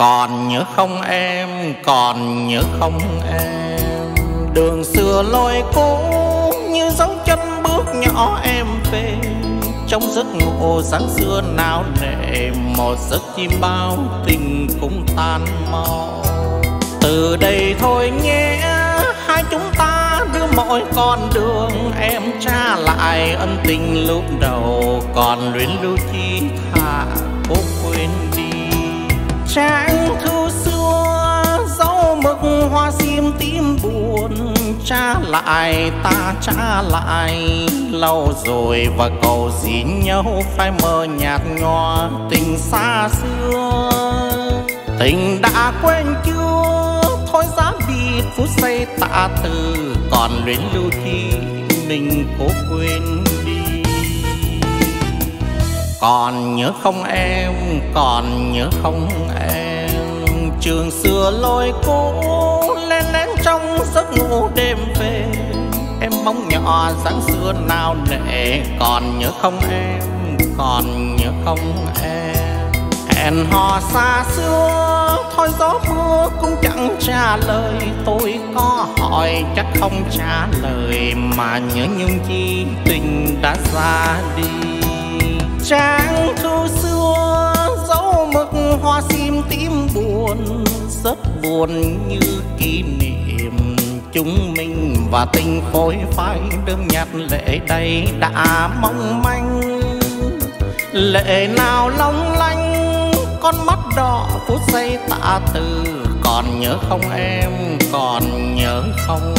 còn nhớ không em, còn nhớ không em. Đường xưa lối cũ như dấu chân bước nhỏ em về. Trong giấc ngủ sáng xưa nào nề, một giấc chim bao tình cũng tan mau. Từ đây thôi nhé, hai chúng ta đưa mỗi con đường. Em trả lại ân tình lúc đầu, còn luyến lưu chi thả trang thư xưa, dấu mực hoa sim tím buồn trả lại ta trả lại lâu rồi và cầu xin nhau phải mơ nhạt nhòa tình xa xưa. Tình đã quên chưa? Thôi dám vì phút giây tạ từ, còn luyến lưu thi mình cố quên đi còn nhớ không em, còn nhớ không em. Trường xưa lối cũ lên lén trong giấc ngủ đêm về. Em mong nhỏ dáng xưa nào nệ còn nhớ không em, còn nhớ không em. Hẹn hò xa xưa, thôi gió mưa cũng chẳng trả lời. Tôi có hỏi chắc không trả lời, mà nhớ nhung chi tình đã ra đi trang thư xưa, dấu mực hoa sim tím buồn, rất buồn như kỷ niệm chúng mình và tình phôi phai. Đơm nhạt lệ đây đã mong manh, lệ nào long lanh, con mắt đỏ phút giây tạ từ. Còn nhớ không em, còn nhớ không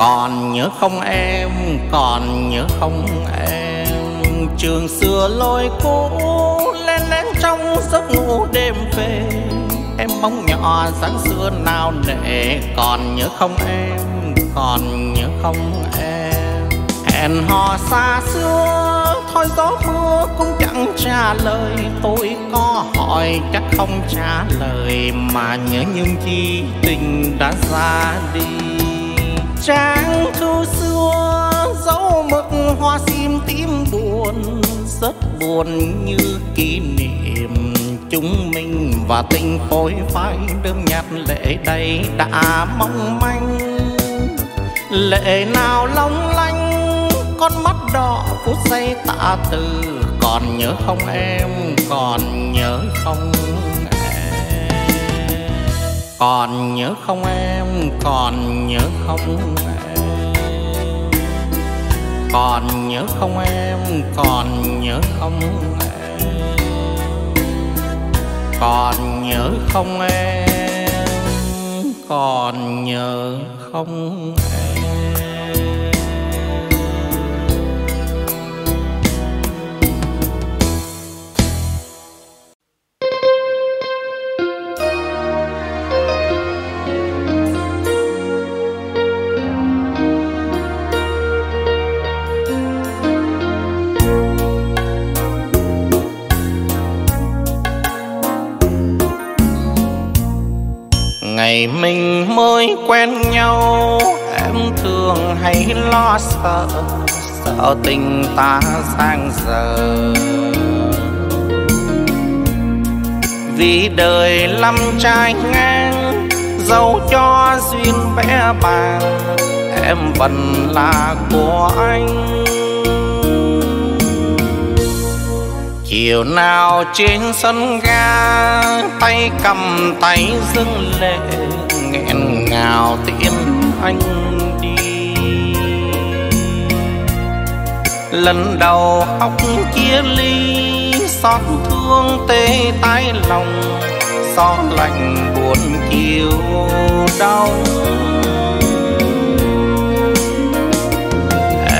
còn nhớ không em, còn nhớ không em. Trường xưa lối cũ lên lén trong giấc ngủ đêm về em bóng nhỏ dáng xưa nào nệ còn nhớ không em, còn nhớ không em. Hẹn hò xa xưa, thôi gió mưa cũng chẳng trả lời. Tôi có hỏi chắc không trả lời, mà nhớ nhưng chi tình đã ra đi trang thư xưa, dấu mực hoa sim tím buồn, rất buồn như kỷ niệm chúng mình và tình phôi phai. Đơm nhạt lệ đây đã mong manh, lệ nào long lanh, con mắt đỏ phút giây tạ từ. Còn nhớ không em, còn nhớ không còn nhớ không em, còn nhớ không em? Còn nhớ không em, còn nhớ không em? Còn nhớ không em, còn nhớ không em? Ngày mình mới quen nhau. Em thường hay lo sợ sợ tình ta sang giờ. Vì đời lắm trai ngang dẫu cho duyên vẽ bàng, em vẫn là của anh. Chiều nào trên sân ga, tay cầm tay dưng lệ nào ngào tiễn anh đi. Lần đầu học chia ly, xót thương tê tái lòng gió lạnh buồn chiều đau.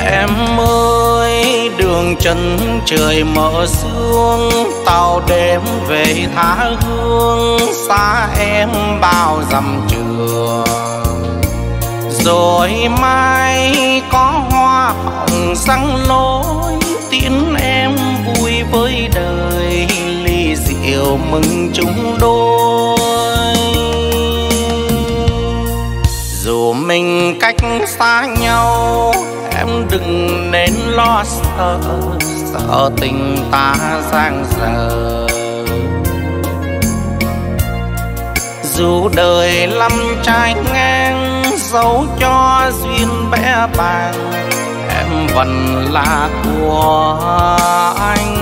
Em ơi, đường chân trời mở sương tàu đêm về tha hương, xa em bao dặm trường rồi mai có hoa hồng răng lối tiễn em vui với đời, ly rượu mừng chúng đôi. Dù mình cách xa nhau, em đừng nên lo sợ sợ tình ta giang dở. Dù đời lắm trai ngang dấu cho duyên bé bàng em vẫn là của anh.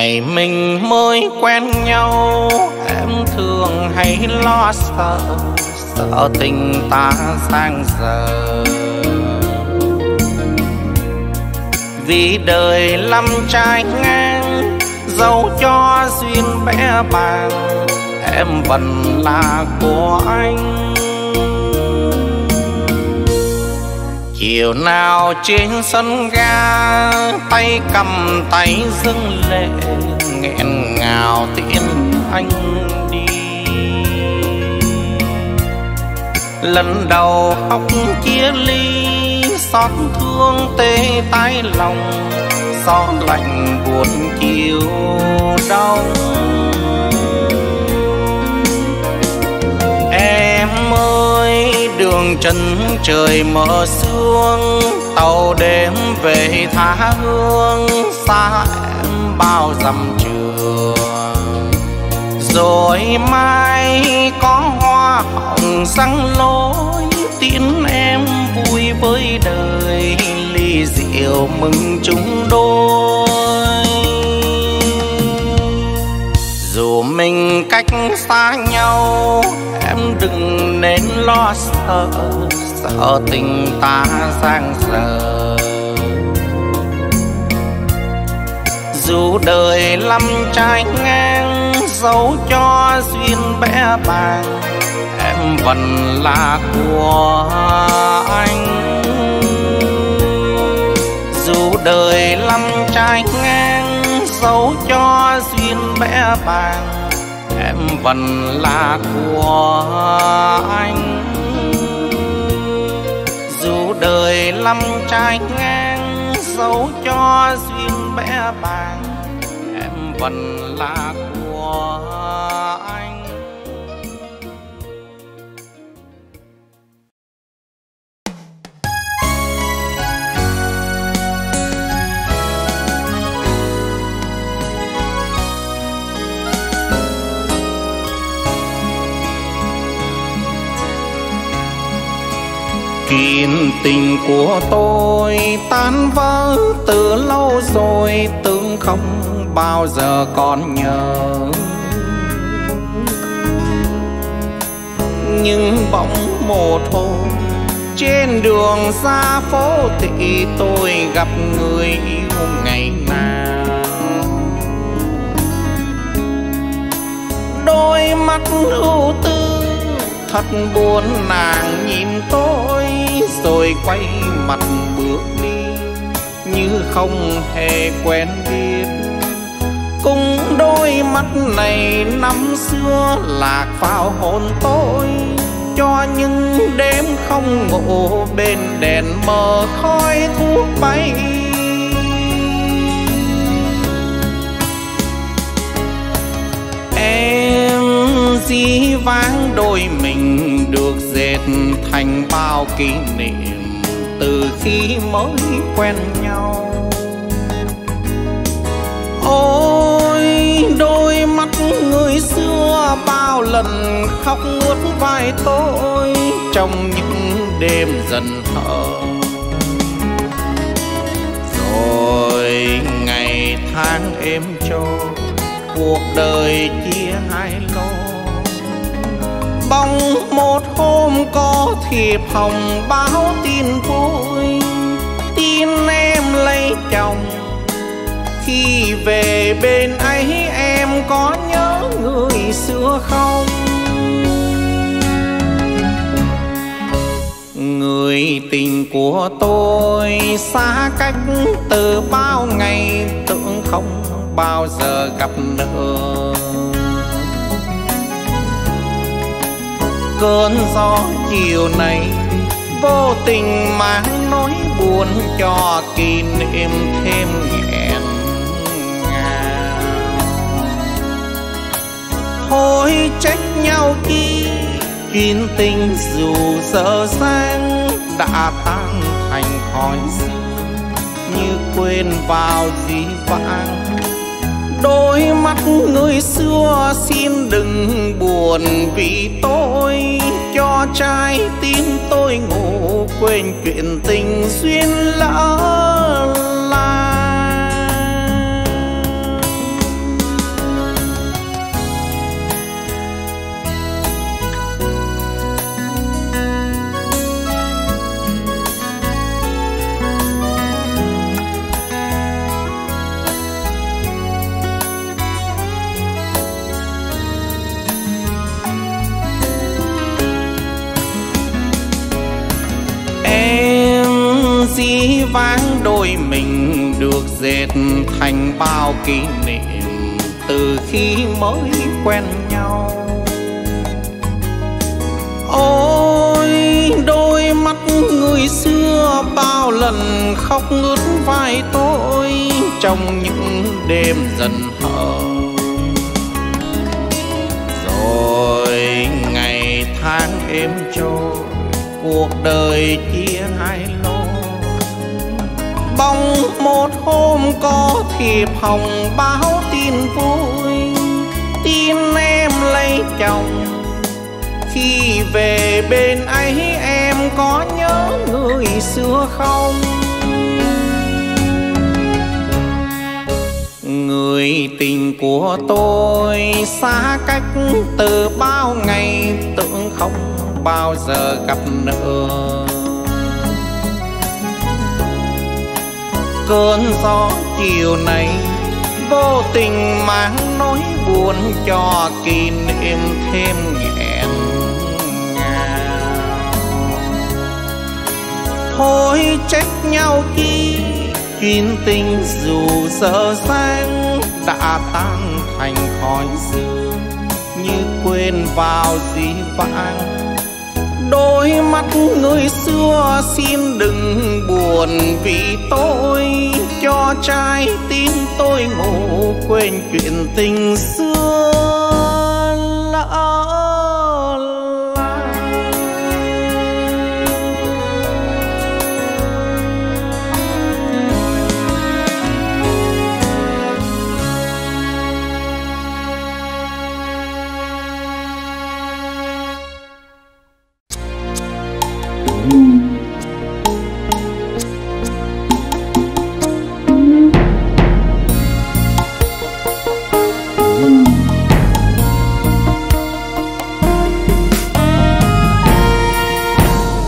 Ngày mình mới quen nhau. Em thường hay lo sợ sợ tình ta sang giờ. Vì đời lắm trai ngang dẫu cho duyên bé bàng. Em vẫn là của anh. Chiều nào trên sân ga, tay cầm tay dâng lệ, nghẹn ngào tiễn anh đi. Lần đầu khóc chia ly, xót thương tê tái lòng gió lạnh buồn chiều đông đường chân trời mở sương tàu đêm về tha hương, xa em bao dặm trường. Rồi mai có hoa hồng răng lối tiễn em vui với đời, ly rượu mừng chúng đôi dù mình cách xa nhau, em đừng nên lo sợ. Sợ tình ta giang dở. Dù đời lắm trai ngang, dấu cho duyên bé bàng, em vẫn là của anh. Dù đời lắm bàn. Em vẫn là của anh. Dù đời lắm trai ngang dấu cho duyên bé bàng, em vẫn là của Chuyện tình của tôi tan vỡ từ lâu rồi Tương không bao giờ còn nhớ. Nhưng bỗng một hôm, Trên đường xa phố thì tôi gặp người yêu ngày nào. Đôi mắt ưu tư thật buồn, nàng nhìn tôi rồi quay mặt bước đi, như không hề quen biết. Cùng đôi mắt này năm xưa lạc vào hồn tôi, cho những đêm không ngủ bên đèn mờ khói thuốc bay. Dĩ vãng đôi mình được dệt thành bao kỷ niệm từ khi mới quen nhau. Ôi, đôi mắt người xưa bao lần khóc ướt vai tôi trong những đêm dần thở rồi ngày tháng êm trôi, cuộc đời chia hai lối bóng, một hôm có thiệp hồng, báo tin vui. Tin em lấy chồng, khi về bên ấy em có nhớ người xưa không? Người tình của tôi xa cách từ bao ngày, tưởng không bao giờ gặp nữa. Cơn gió chiều nay vô tình mang nỗi buồn cho kỷ niệm thêm nghẹn ngào. Thôi trách nhau chi chuyện tình dù dở dang đã tan thành khói như quên vào dĩ vãng đôi mắt người xưa xin đừng buồn vì tôi. Cho trái tim tôi ngủ quên chuyện tình duyên lỡ dĩ đôi mình được dệt thành bao kỷ niệm từ khi mới quen nhau. Ôi, đôi mắt người xưa bao lần khóc ướt vai tôi trong những đêm dần hờ rồi ngày tháng êm trôi, cuộc đời chia hai bóng, một hôm có thiệp hồng, báo tin vui. Tin em lấy chồng. Khi về bên ấy em có nhớ người xưa không? Người tình của tôi xa cách từ bao ngày, tưởng không bao giờ gặp nữa. Cơn gió chiều nay, vô tình mang nỗi buồn cho kỷ niệm thêm nghẹn ngào. Thôi trách nhau chi chuyện tình dù dở dang đã tan thành khói sương như quên vào dĩ vãng đôi mắt người xưa xin đừng buồn vì tôi. Cho trái tim tôi ngủ quên chuyện tình xưa.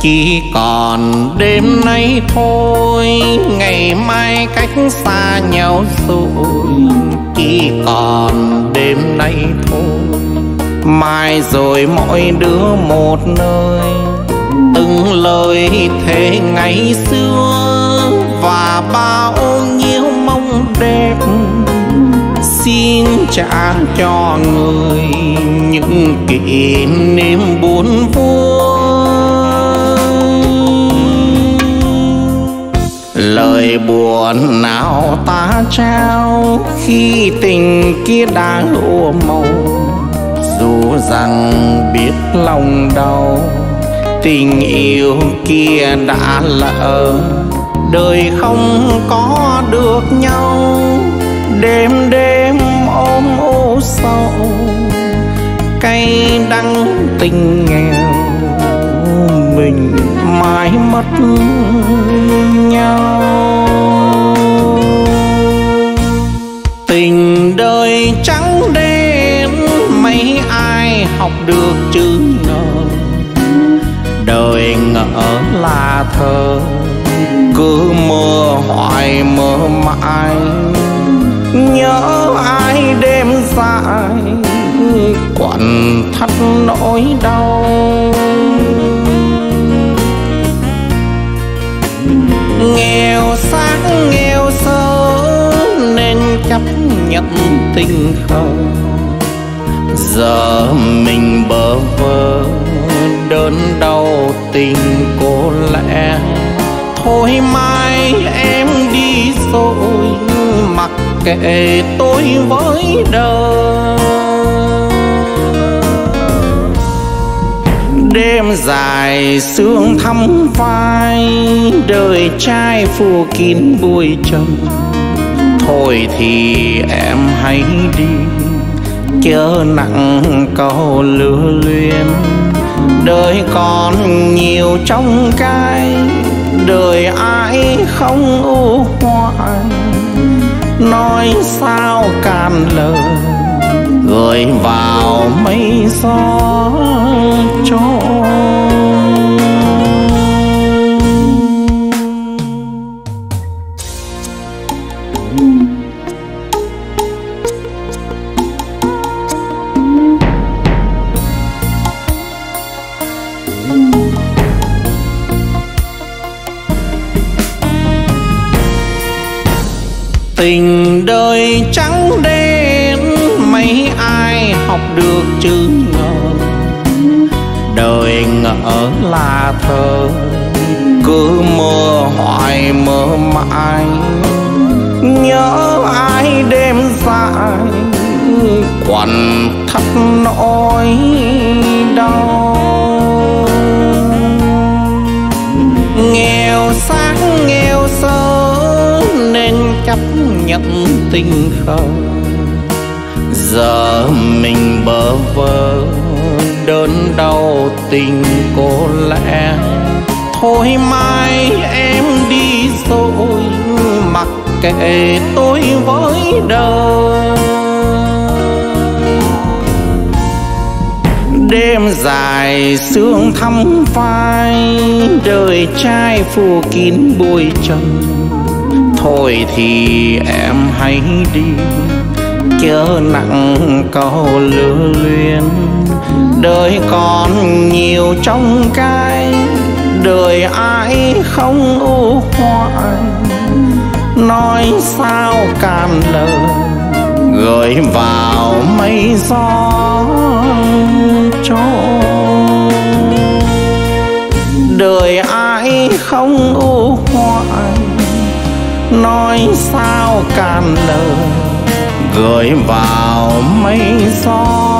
Chỉ còn đêm nay thôi. Ngày mai cách xa nhau rồi, chỉ còn đêm nay thôi. Mai rồi mỗi đứa một nơi, từng lời thề ngày xưa. Và bao nhiêu mong đẹp, xin trả cho người những kỷ niệm buồn vui. Lời buồn nào ta trao khi tình kia đã ua màu? Dù rằng biết lòng đau, tình yêu kia đã lỡ. Đời không có được nhau, đêm đêm ôm ô sầu cay đắng tình nghèo, mình mãi mất nhau. Tình đời trắng đen, mấy ai học được chữ nợ. đời ngỡ là thơ, cứ mơ hoài mơ mãi. Nhớ ai đêm dài, quặn thắt nỗi đau. Nhận tình khờ giờ mình bơ vơ, đớn đau tình cô lẽ. Thôi mai em đi rồi, mặc kệ tôi với đời. Đêm dài sương thắm vai đời trai phủ kín bụi trần thôi thì em hãy đi. Chớ nặng câu lưu luyến đời còn nhiều trong cái đời ai không u hoài. Nói sao càn lời gửi vào mây gió trôi tình đời trắng đen, mấy ai học được chữ ngờ? Đời ngỡ là thơ, cứ mơ hoài mơ mãi. Nhớ ai đêm dài, quằn thắt nỗi đau. Nghèo sáng nghèo chấp tình khờ giờ mình bơ vơ đớn đau tình cô lẽ. Thôi mai em đi rồi mặc kệ tôi với đời. Đêm dài sương thắm phai, đời trai phủ kín bụi trần thôi thì em hãy đi. Chớ nặng câu lưu luyến. Đời còn nhiều trong cái đời ai không ưu hoài. Nói sao cạn lời. Gửi vào mây gió trôi đời ai không ưu hoài nói sao càn lời gửi vào mây gió.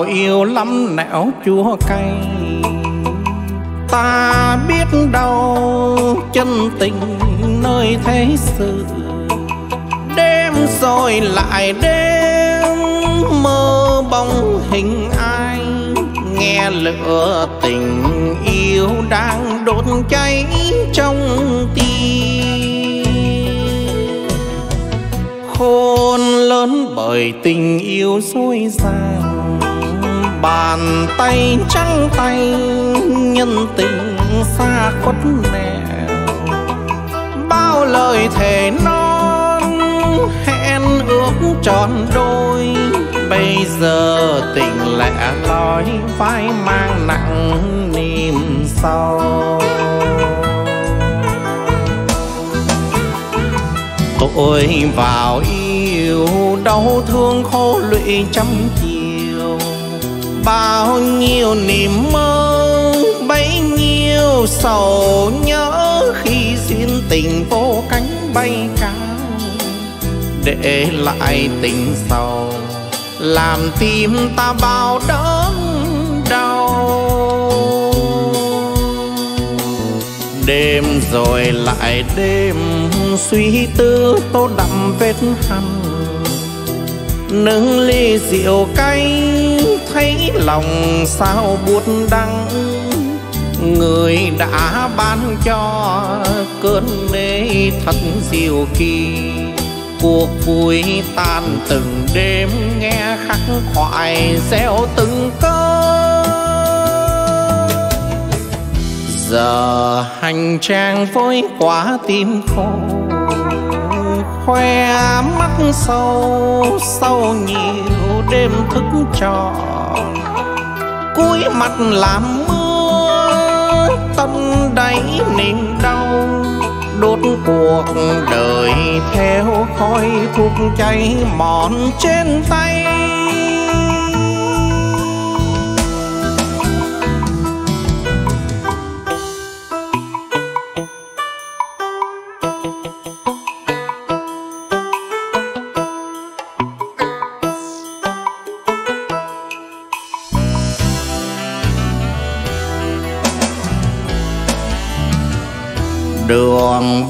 Đường vào yêu lắm nẻo chua cay. Ta biết đâu chân tình nơi thế sự. Đêm rồi lại đêm mơ bóng hình ai. Nghe lửa tình yêu đang đốt cháy trong tim. Khôn lớn bởi tình yêu dối dàng bàn tay trắng tay, nhân tình xa khuất nẻo bao lời thề non, hẹn ước tròn đôi. Bây giờ tình lẻ loi vai mang nặng niềm sâu tôi vào yêu, đau thương khô lụy trăm bao nhiêu niềm mơ bấy nhiêu sầu nhớ khi duyên tình vô cánh bay cao. Để lại tình sầu, làm tim ta bao đớn đau. Đêm rồi lại đêm, suy tư tô đậm vết hằn. Nâng ly rượu cay thấy lòng sao buốt đắng. Người đã ban cho cơn mê thật diệu kỳ. Cuộc vui tan từng đêm nghe khắc khoải reo từng cơn. Giờ hành trang vối quá tim khô khoe mắt sâu sâu nhiều đêm thức trọn cuối mặt làm mưa, tâm đáy niềm đau. Đốt cuộc đời theo khói thuốc cháy mòn trên tay.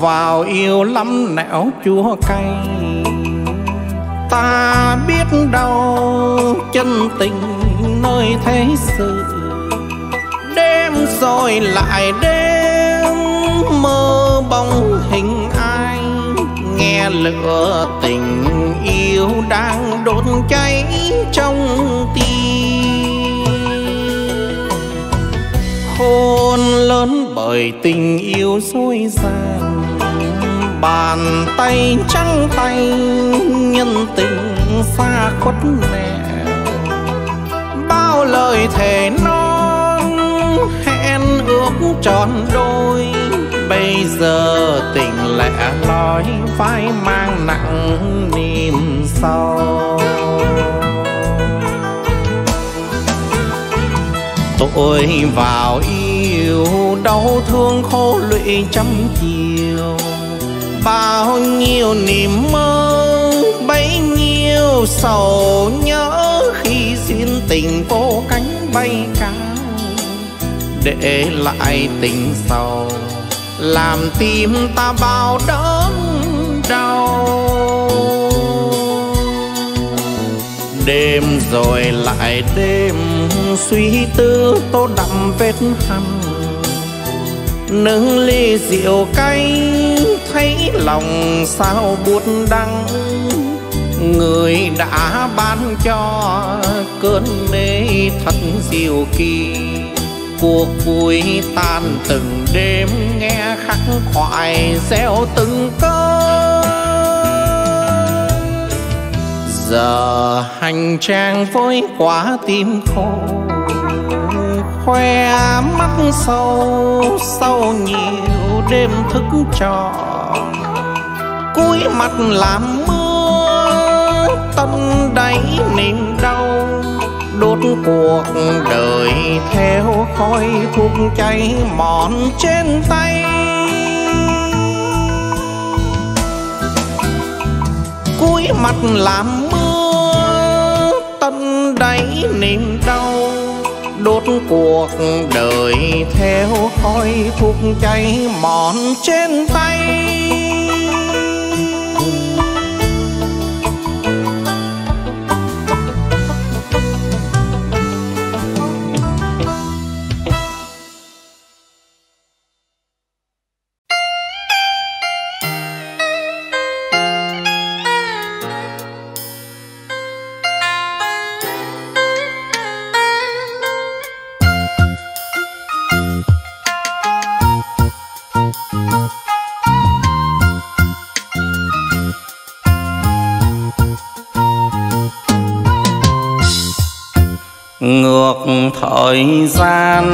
Vào yêu lắm nẻo chua cay. Ta biết đâu chân tình nơi thế sự. Đêm rồi lại đêm mơ bóng hình ai. Nghe lửa tình yêu đang đốt cháy trong tim. Hôn lớn bởi tình yêu dối gian bàn tay trắng tay, nhân tình xa khuất nẻo bao lời thề non, hẹn ước tròn đôi. Bây giờ tình lẽ loi vai mang nặng niềm sâu tôi vào yêu, đau thương khô lụy trăm chiều bao nhiêu niềm mơ, bấy nhiêu sầu nhớ khi duyên tình vô cánh bay cao. Để lại tình sầu làm tim ta bao đớn đau. Đêm rồi lại đêm, suy tư tô đậm vết hằn. Nâng ly rượu cay thấy lòng sao buốt đắng. Người đã ban cho cơn mê thật diệu kỳ. Cuộc vui tan từng đêm nghe khắc khoải reo từng cơn. Giờ hành trang với quá tim khô khoe mắt sâu sâu nhiều đêm thức tròn cuối mặt làm mưa, tâm đáy niềm đau. Đốt cuộc đời theo khói thuốc cháy mòn trên tay. Cuối mặt làm mưa, tâm đáy niềm đau. Đốt cuộc đời theo khói thuốc cháy mòn trên tay. Thời gian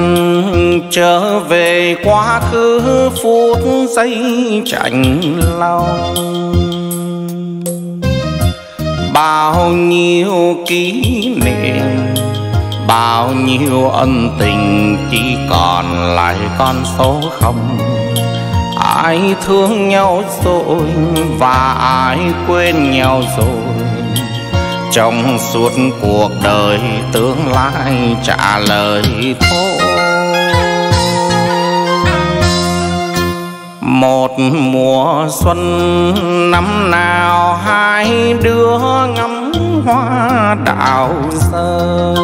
trở về quá khứ phút giây chạnh lòng. Bao nhiêu kỷ niệm, bao nhiêu ân tình chỉ còn lại con số không. Ai thương nhau rồi và ai quên nhau rồi trong suốt cuộc đời tương lai trả lời thôi. Một mùa xuân năm nào hai đứa ngắm hoa đào rơi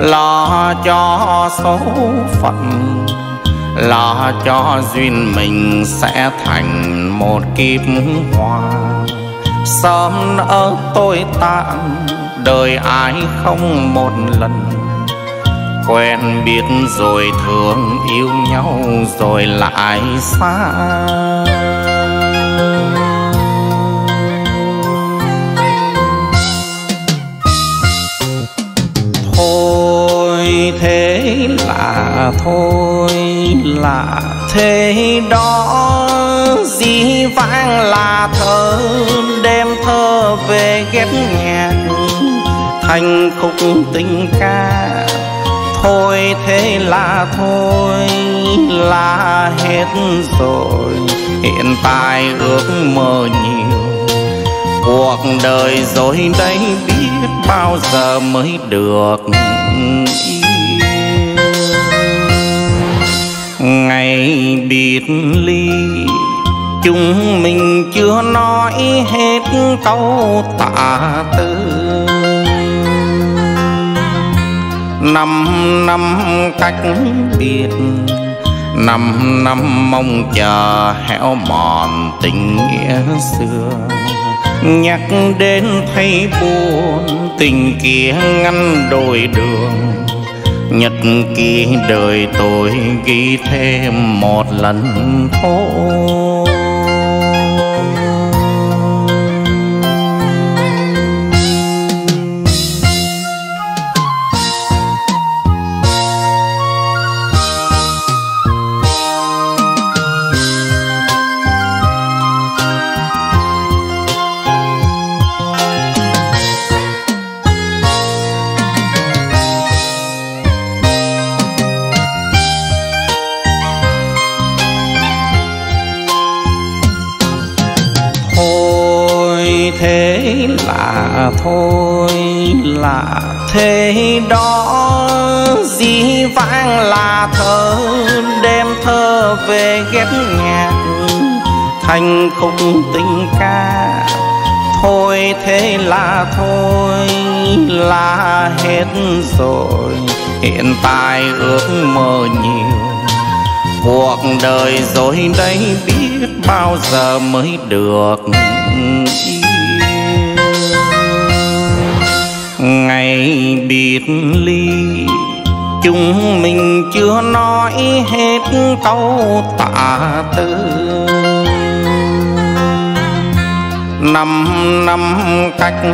lo cho số phận, lo cho duyên mình sẽ thành một kiếp hoa sớm nỡ tôi tạm, đời ai không một lần. Quen biết rồi thương yêu nhau rồi lại xa. Thế là thôi, là thế đó. Dĩ vang là thơ đem thơ về ghép nhạc, thành khúc tình ca. Thôi thế là thôi, là hết rồi. Hiện tại ước mơ nhiều, cuộc đời rồi đây biết bao giờ mới được. Ngày biệt ly, chúng mình chưa nói hết câu tạ tư. Năm năm cách biệt, năm năm mong chờ héo mòn tình nghĩa xưa. Nhắc đến thấy buồn, tình kia ngăn đôi đường nhật đời tôi ghi thêm một lần thôi. Thôi là thế đó. Dĩ vãng là thơ, đem thơ về ghép nhạc. Thành khúc tình ca, thôi thế là thôi, là hết rồi. Hiện tại ước mơ nhiều, cuộc đời rồi đây biết bao giờ mới được. Ngày biệt ly, chúng mình chưa nói hết câu tạ tư năm năm cách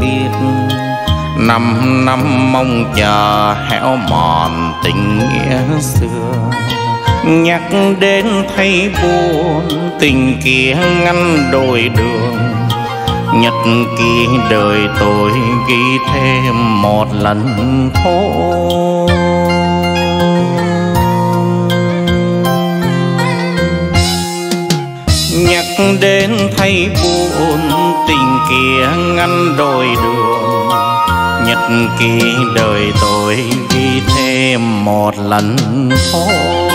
biệt, năm năm mong chờ héo mòn tình nghĩa xưa. Nhắc đến thấy buồn, tình kia ngăn đôi đường nhật ký đời tôi ghi thêm một lần thôi. Nhắc đến thay buồn, tình kia ngăn đôi đường. Nhật ký đời tôi ghi thêm một lần thôi.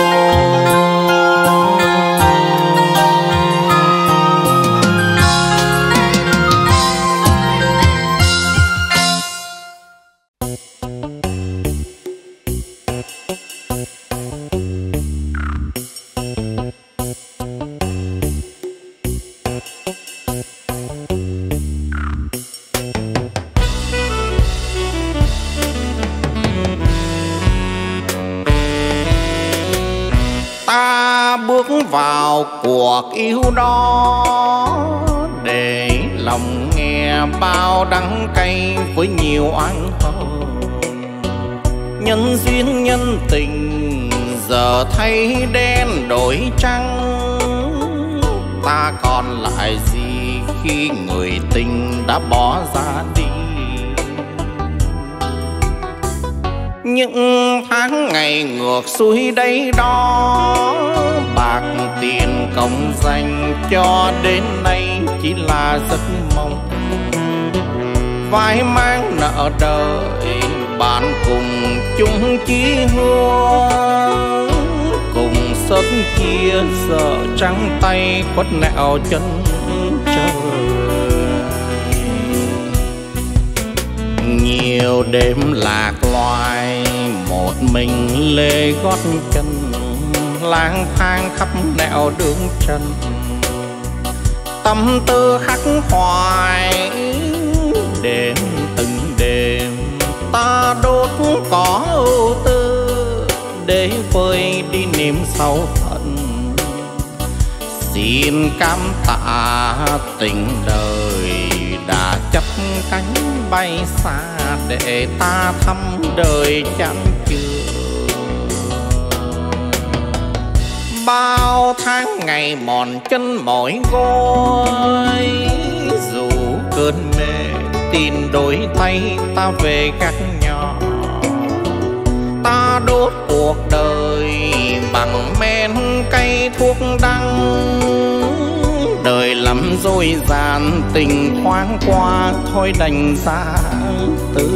Yêu đó, để lòng nghe bao đắng cay với nhiều oán hờn. Nhân duyên nhân tình, giờ thấy đen đổi trắng. Ta còn lại gì khi người tình đã bỏ ra đi? Những tháng ngày ngược xuôi đây đó bạc tiền công dành cho đến nay chỉ là giấc mộng. Vai mang nợ đời, bạn cùng chung chí hương cùng sớm chia sợ trắng tay quất nẹo chân trời. Nhiều đêm lạc loài, một mình lê gót chân lang thang khắp nẻo đường chân tâm tư khắc hoài đêm từng đêm. Ta đốt có ưu tư để vơi đi niềm sâu hận. Xin cảm tạ tình đời đã chấp cánh bay xa để ta thăm đời chẳng chưa bao tháng ngày mòn chân mỏi gối. Dù cơn mê tin đổi tay ta về các nhỏ. Ta đốt cuộc đời bằng men cây thuốc đắng. Đời lắm dối gian tình thoáng qua, thôi đành ra từ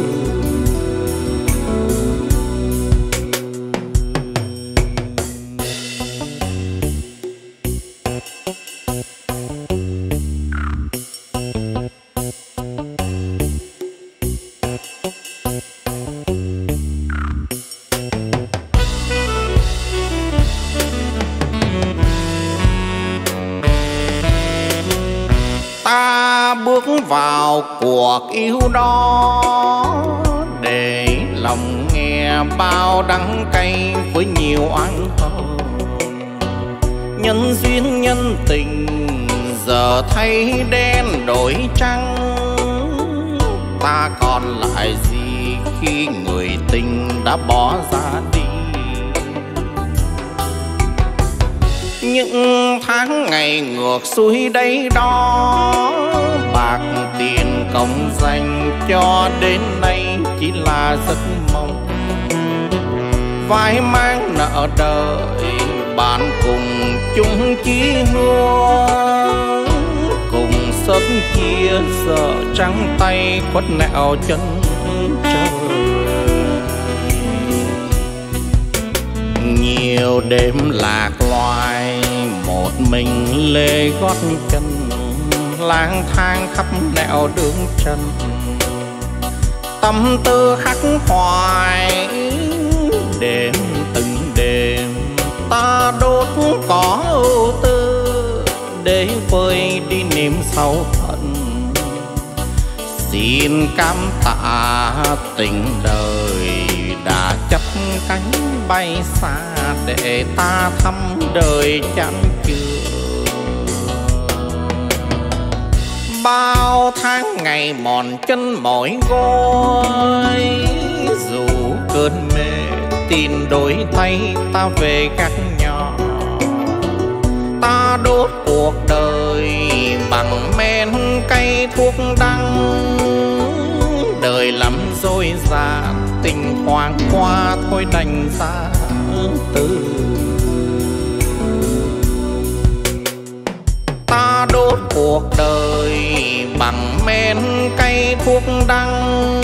cuộc yêu đó, để lòng nghe bao đắng cay với nhiều oán hờn. Nhân duyên nhân tình, giờ thay đen đổi trắng. Ta còn lại gì khi người tình đã bỏ ra đi? Những tháng ngày ngược xuôi đây đó, bạc tiền công dành cho đến nay chỉ là giấc mộng. Vai mang nợ đời, bạn cùng chung chí hướng. Cùng sớm chia sợ trắng tay khuất nẹo chân trời. Nhiều đêm lạc loài, một mình lê gót chân lang thang khắp nẻo đường chân tâm tư khắc hoài đêm từng đêm. Ta đốt có ưu tư để vơi đi niềm sâu thận xin cảm tạ tình đời đã chấp cánh bay xa để ta thăm đời chẳng chưa bao tháng ngày mòn chân mỏi gối. Dù cơn mê tin đổi tay ta về gác nhỏ. Ta đốt cuộc đời bằng men cây thuốc đắng. Đời lắm dối gian tình thoáng qua thôi đành ra từ cuộc đời bằng men cây thuốc đắng.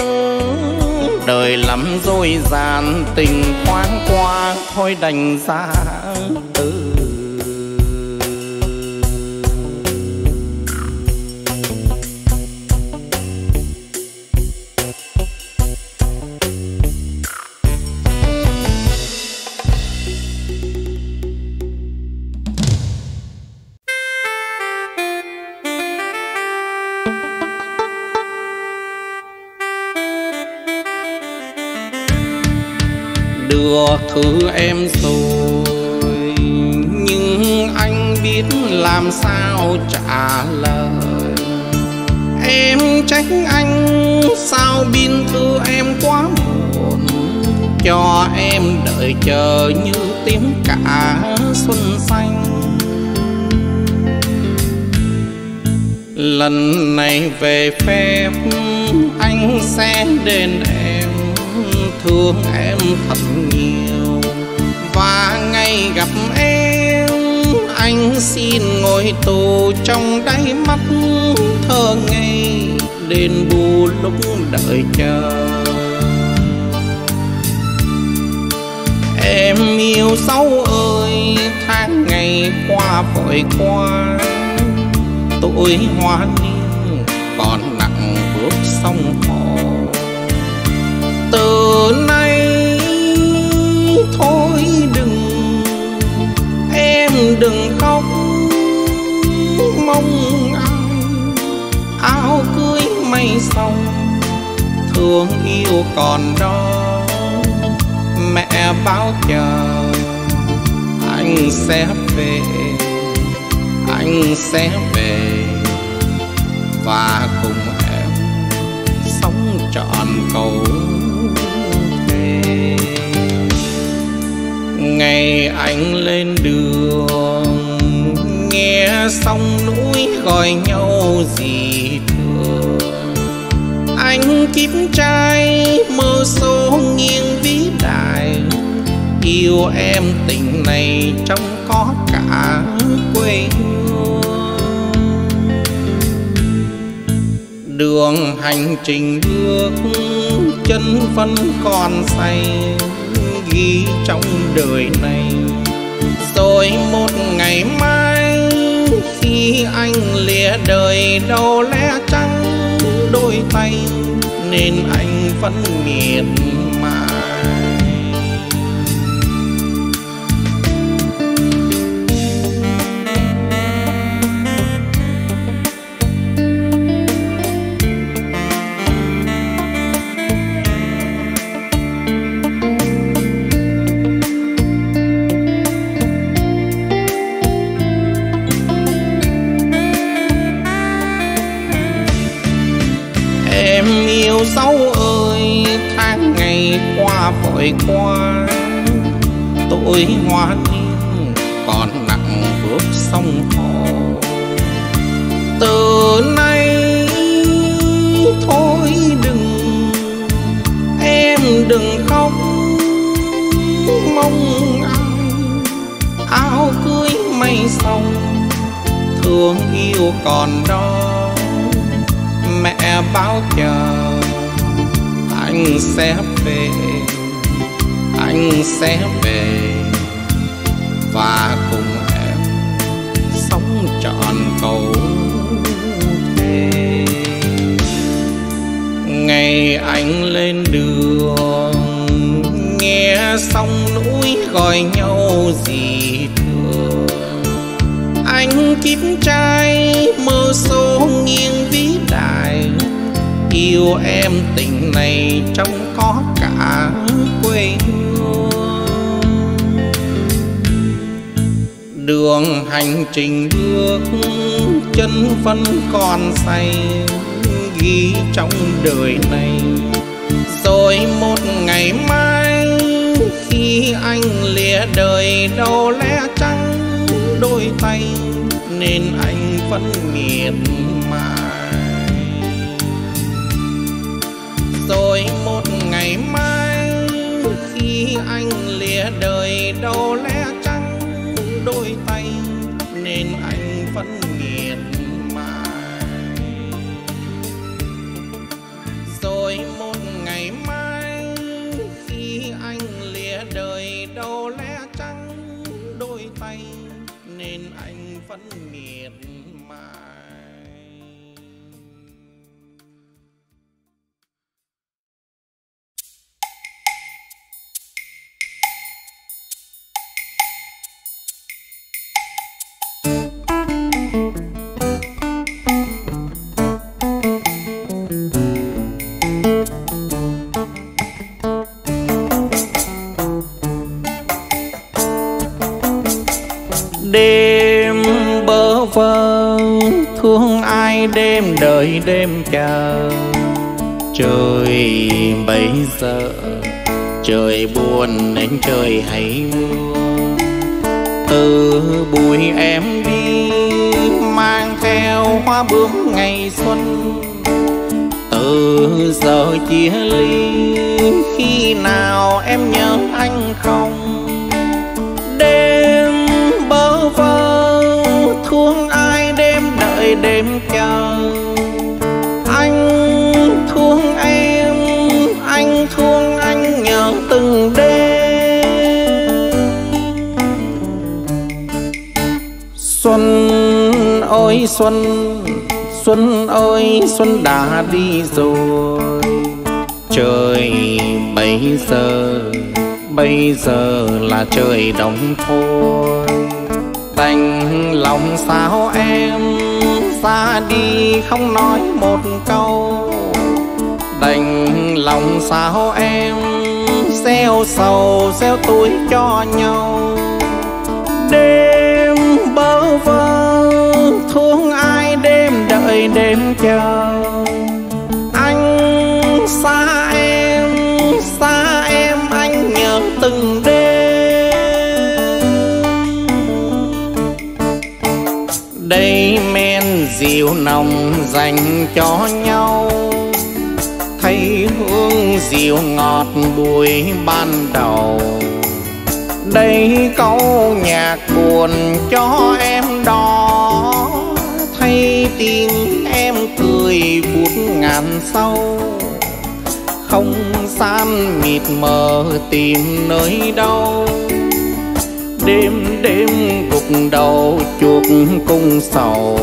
Đời lắm dối gian tình thoáng qua, thôi đành ra. Đùa thứ em rồi, nhưng anh biết làm sao trả lời. Em trách anh, sao biên thư em quá muộn? Cho em đợi chờ như tiếng cả xuân xanh. Lần này về phép, anh sẽ đền em thương em thật nhiều. Và ngày gặp em, anh xin ngồi tù trong đáy mắt thơ ngây, đền bù lúc đợi chờ. Em yêu dấu ơi, tháng ngày qua vội qua, tuổi hoa niên còn nặng bước sông hồ đừng khóc, mong ai, áo cưới mây xong, thương yêu còn đó, mẹ bao chờ, anh sẽ về, anh sẽ về, và cùng ngày anh lên đường, nghe sông núi gọi nhau gì thường. anh kiếp trai mơ số nghiêng vĩ đại, yêu em tình này trong có cả quê đường hành trình bước, chân vẫn còn say ghi trong đời này. Rồi một ngày mai, khi anh lìa đời, đâu lẽ chăng đôi tay nên anh vẫn miệt em dấu ơi, tháng ngày qua vội qua tuổi hoa niên còn nặng bước sông hồ từ nay thôi đừng, em đừng khóc, mong anh áo cưới mây xong, thương yêu còn đó. Mẹ bao chờ anh sẽ về. Anh sẽ về. Và cùng em sống trọn cầu thề ngày anh lên đường, nghe sông núi gọi nhau gì thương. Anh kiếm trai mơ số nghiêng vĩ đại yêu em, tình này trong có cả quê hương. Đường hành trình bước, chân vẫn còn say, ghi trong đời này. Rồi một ngày mai, khi anh lìa đời, đâu lẽ chăng đôi tay, nên anh vẫn miệt đời đâu lẽ đêm đợi đêm chờ trời bây giờ, trời buồn nên trời hay mưa. Từ bụi em đi, mang theo hoa bướm ngày xuân. Từ giờ chia ly, khi nào em nhớ anh không? Xuân xuân ơi, xuân đã đi rồi. Trời bây giờ bây giờ là trời đông thôi. Đành lòng sao em ra đi không nói một câu. Đành lòng sao em gieo sầu gieo túi cho nhau. Đêm chờ. Anh xa em xa em, anh nhớ từng đêm. Đây men rượu nồng dành cho nhau. Thấy hương rượu ngọt bùi ban đầu. Đây câu nhạc buồn cho em đó tin em cười phút ngàn sau. Không gian mịt mờ tìm nơi đâu đêm đêm gục đầu chuộc cung sầu.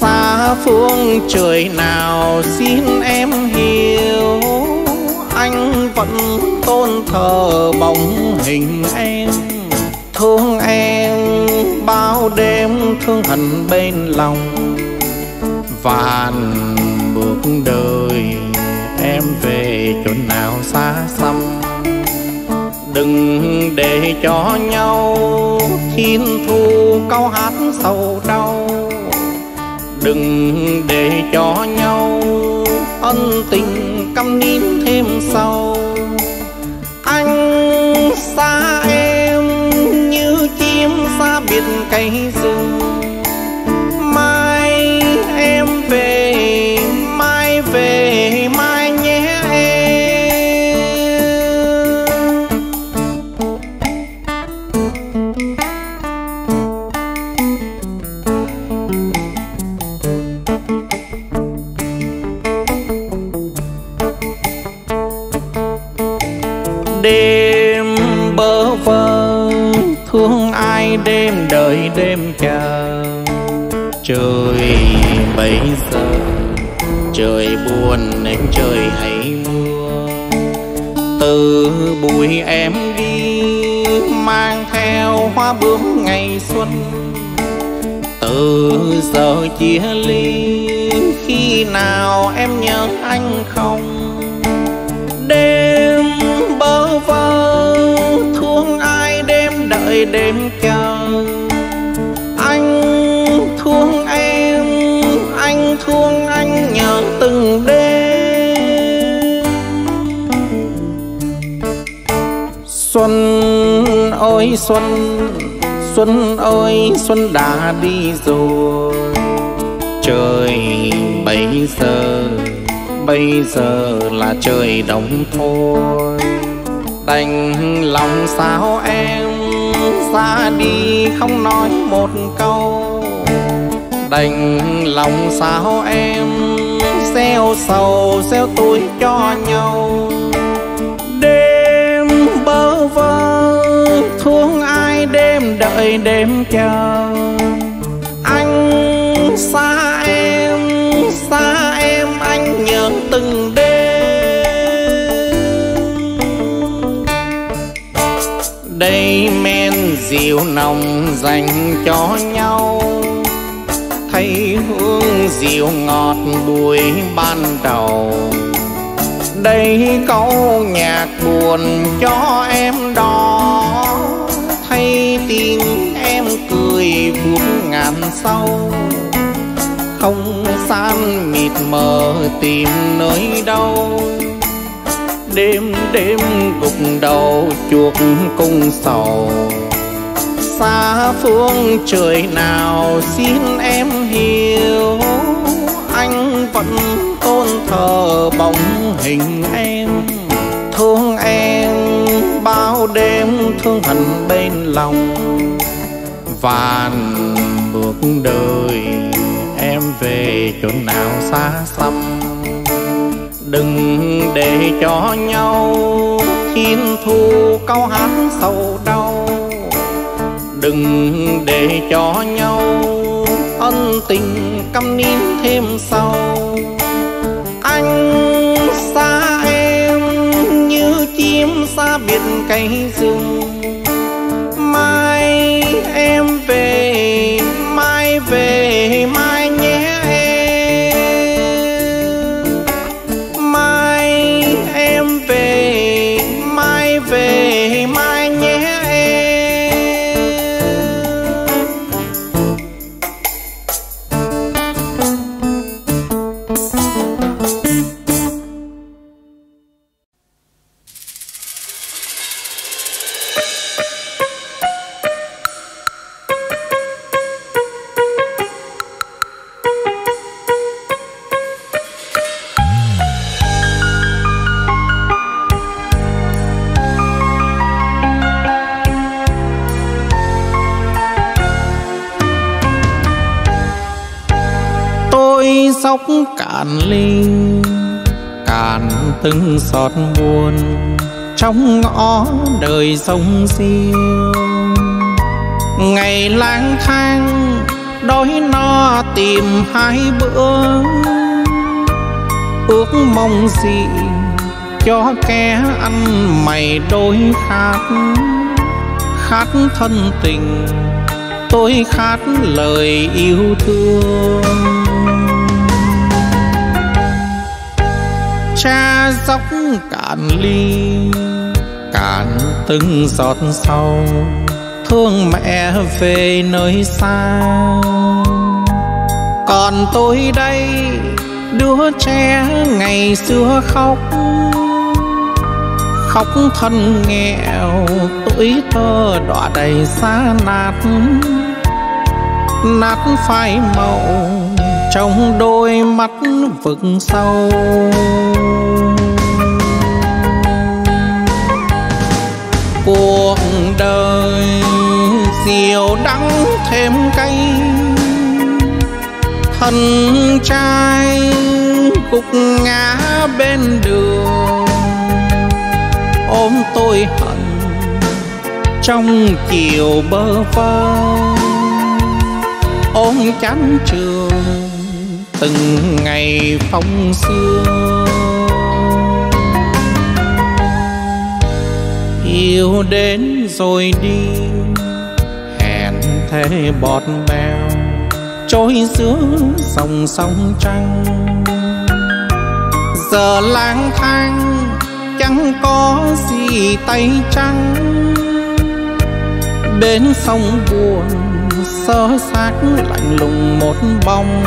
Xa phương trời nào xin em hiểu. Anh vẫn tôn thờ bóng hình em. Thương em bao đêm thương hận bên lòng. Vạn bước đời em về chỗ nào xa xăm. Đừng để cho nhau thiên thu câu hát sầu đau. Đừng để cho nhau ân tình căm nín thêm sâu. Anh xa em xa biệt trăng, trời bây giờ trời buồn nên trời hãy mưa. Từ bụi em đi mang theo hoa bướm ngày xuân. Từ giờ chia ly khi nào em nhớ anh không? Đêm bơ vơ thương ai đêm đợi đêm chờ. Xuân ơi xuân xuân ơi xuân đã đi rồi. Trời bây giờ bây giờ là trời đông thôi. Đành lòng sao em xa đi không nói một câu. Đành lòng sao em gieo sầu gieo túi cho nhau. Thương ai đêm đợi đêm chờ. Anh xa em xa em, anh nhớ từng đêm. Đây men rượu nồng dành cho nhau. Thấy hương rượu ngọt bùi ban đầu. Đây câu nhạc buồn cho em đó tin em cười buốt ngàn sâu không san mịt mờ tìm nơi đâu đêm đêm gục đầu chuộc cung sầu. Xa phương trời nào xin em hiểu. Anh vẫn tôn thờ bóng hình em. Thương em bao đêm thương hận bên lòng. Vàn bước đời em về chỗ nào xa xăm. Đừng để cho nhau thiên thu câu hát sầu đau. Đừng để cho nhau ân tình căm nín thêm sau. Anh xa xa biệt cây rừng. Mai em về sóc cạn linh, cạn từng giọt buồn trong ngõ đời sông siêu ngày lang thang đói no tìm hai bữa, ước mong gì cho kẻ ăn mày đôi khát. Khát thân tình, tôi khát lời yêu thương. Cha dốc cạn ly, cạn từng giọt sâu thương mẹ về nơi xa. Còn tôi đây, đứa trẻ ngày xưa khóc. Khóc thân nghèo, tuổi thơ đọa đầy xa nát. Nát phai màu trong đôi mắt vực sâu. Cuộc đời diều đắng thêm cay, thân trai gục ngã bên đường. Ôm tôi hận trong chiều bơ vơ, ôm chán trường từng ngày phong sương. Yêu đến rồi đi, hẹn thế bọt bèo, trôi giữa dòng sông trăng. Giờ lang thang, chẳng có gì tay trắng. Bên sông buồn, sơ xác lạnh lùng một bóng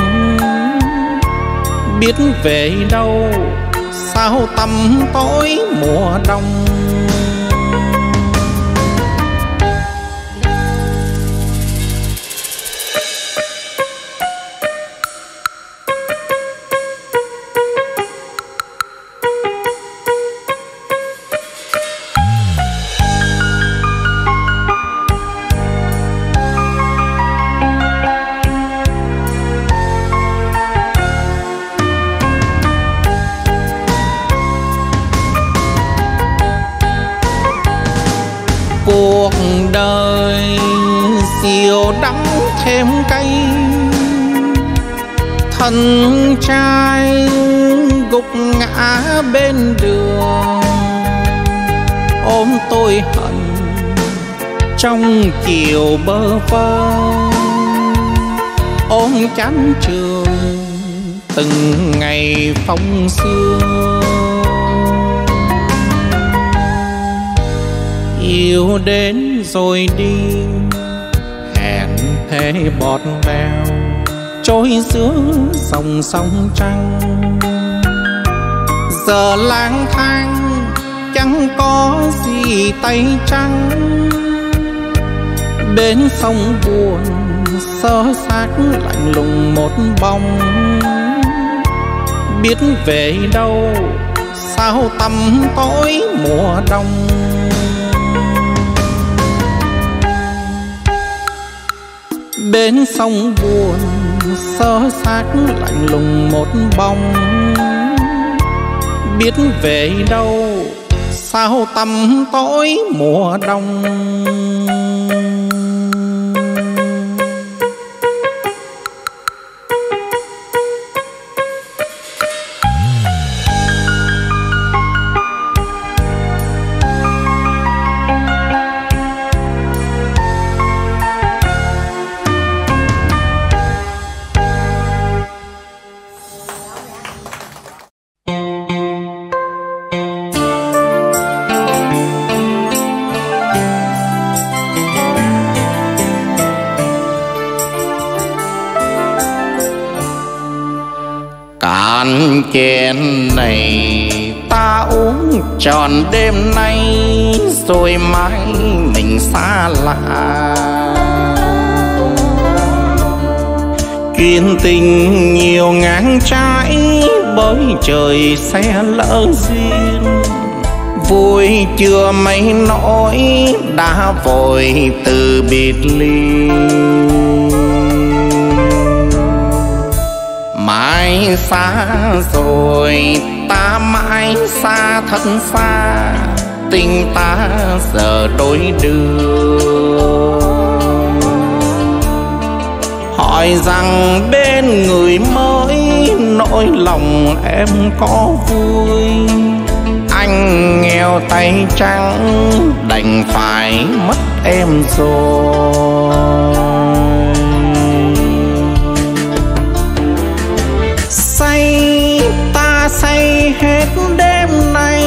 biết về đâu. Sao tầm tối mùa đông? Thân trai gục ngã bên đường, ôm tôi hận trong chiều bơ vơ. Ôm chán trường từng ngày phong sương. Yêu đến rồi đi. Hẹn thế bọt bèo, trôi giữa dòng sông trăng. Giờ lang thang, chẳng có gì tay trắng. Bên sông buồn, sơ xác lạnh lùng một bóng. Biết về đâu, sao tầm tối mùa đông? Bên sông buồn, sơ xác lạnh lùng một bóng. Biết về đâu, sao tầm tối mùa đông? Đêm nay, rồi mai mình xa lạ. Chuyện tình nhiều ngang trái bởi trời sẽ lỡ duyên. Vui chưa mấy nỗi, đã vội từ biệt ly mãi xa rồi ta mãi xa thân xa, tình ta giờ đôi đường. Hỏi rằng bên người mới, nỗi lòng em có vui? Anh nghèo tay trắng, đành phải mất em rồi. Hết đêm nay,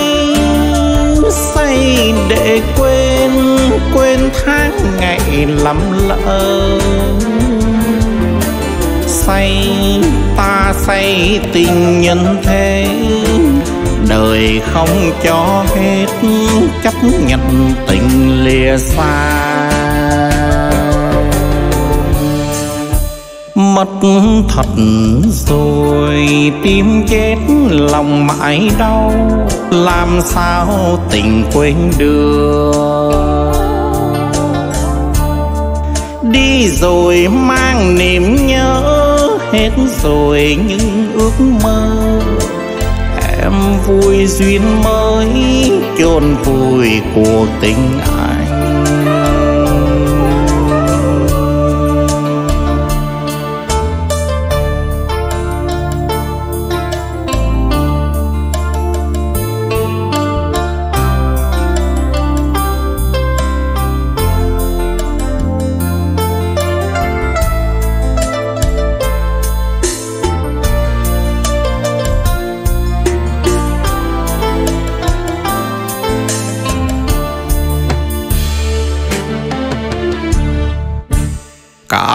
say để quên quên tháng ngày lầm lỡ. Say, ta say tình nhân thế, đời không cho hết chấp nhận tình lìa xa. Thật rồi. Tim chết, lòng mãi đau. Làm sao tình quên được? Đi rồi mang niềm nhớ, hết rồi những ước mơ. Em vui duyên mới, chôn vùi cuộc tình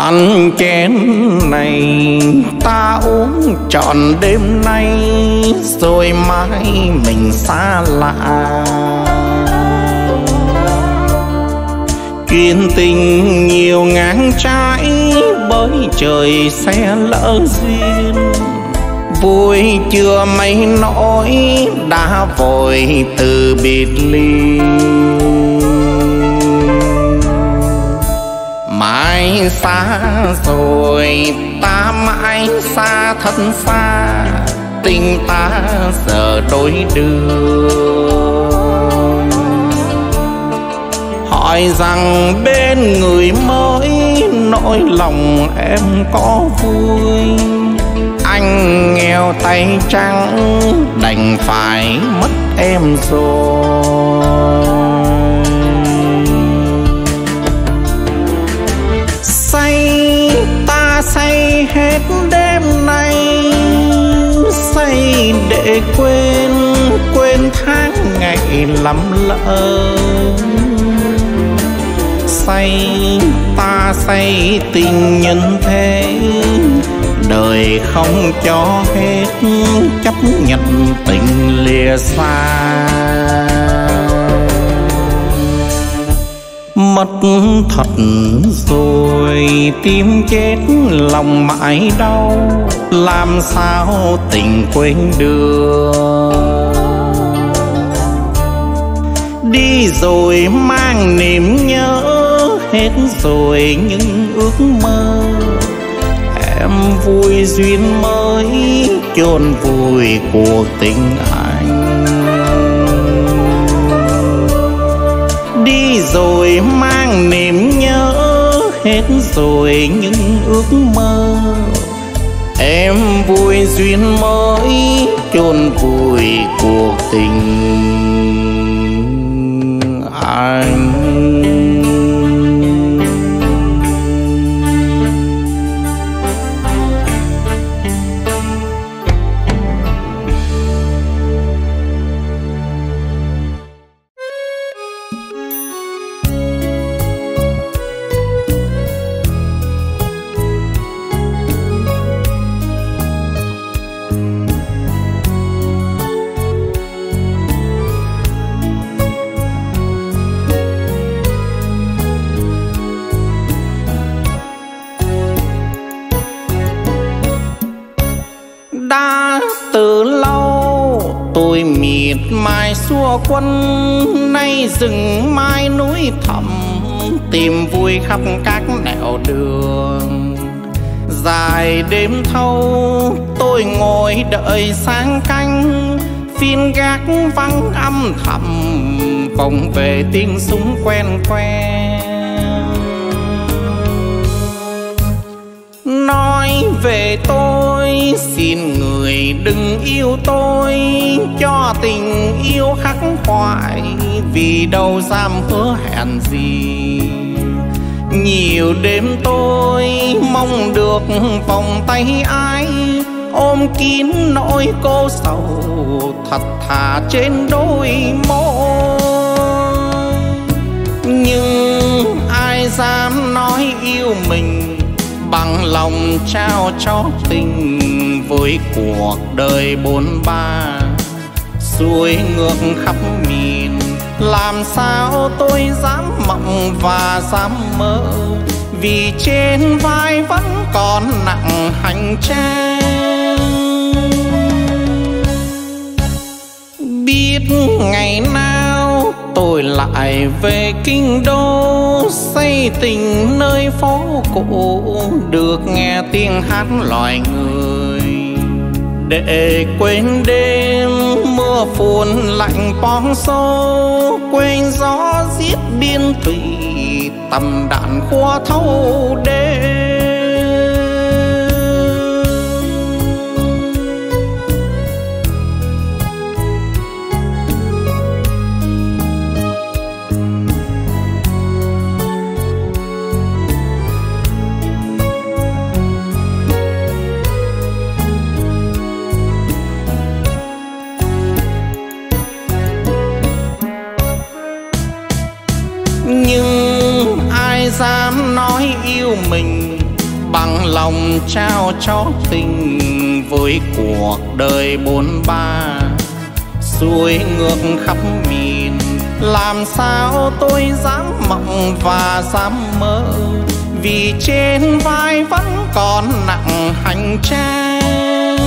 ăn chén này, ta uống trọn đêm nay, rồi mai mình xa lạ. Chuyện tình nhiều ngang trái bởi trời xe lỡ duyên. Vui chưa mấy nỗi, đã vội từ biệt ly mãi xa rồi, ta mãi xa thân xa. Tình ta giờ đôi đường. Hỏi rằng bên người mới, nỗi lòng em có vui? Anh nghèo tay trắng, đành phải mất em rồi. Say hết đêm nay, say để quên quên tháng ngày lầm lỡ. Say, ta say tình nhân thế, đời không cho hết, chấp nhận tình lìa xa. Mất thật rồi tim chết lòng mãi đau, làm sao tình quên được? Đi rồi mang niềm nhớ, hết rồi những ước mơ. Em vui duyên mới chôn vùi cuộc tình rồi mang niềm nhớ hết rồi những ước mơ. Em vui duyên mới chôn vùi cuộc tình. Xua quân, nay rừng mai núi thẳm, tìm vui khắp các nẻo đường. Dài đêm thâu, tôi ngồi đợi sáng canh, phiên gác vắng âm thầm vòng về tiếng súng quen quen. Xin người đừng yêu tôi, cho tình yêu khắc khoải, vì đâu dám hứa hẹn gì. Nhiều đêm tôi mong được vòng tay ai, ôm kín nỗi cô sầu thật thà trên đôi môi. Nhưng ai dám nói yêu mình bằng lòng trao cho tình với cuộc đời bốn ba. Xuôi ngược khắp miền, làm sao tôi dám mộng và dám mơ? Vì trên vai vẫn còn nặng hành trang. Biết ngày nào tôi lại về kinh đô xây tình nơi phố cũ, được nghe tiếng hát loài người để quên đêm mưa phùn lạnh bóng sâu quên gió giết biên thủy, tầm đạn khoa thâu đêm. Lòng trao cho tình với cuộc đời bốn ba. Xuôi ngược khắp miền, làm sao tôi dám mộng và dám mơ? Vì trên vai vẫn còn nặng hành trang.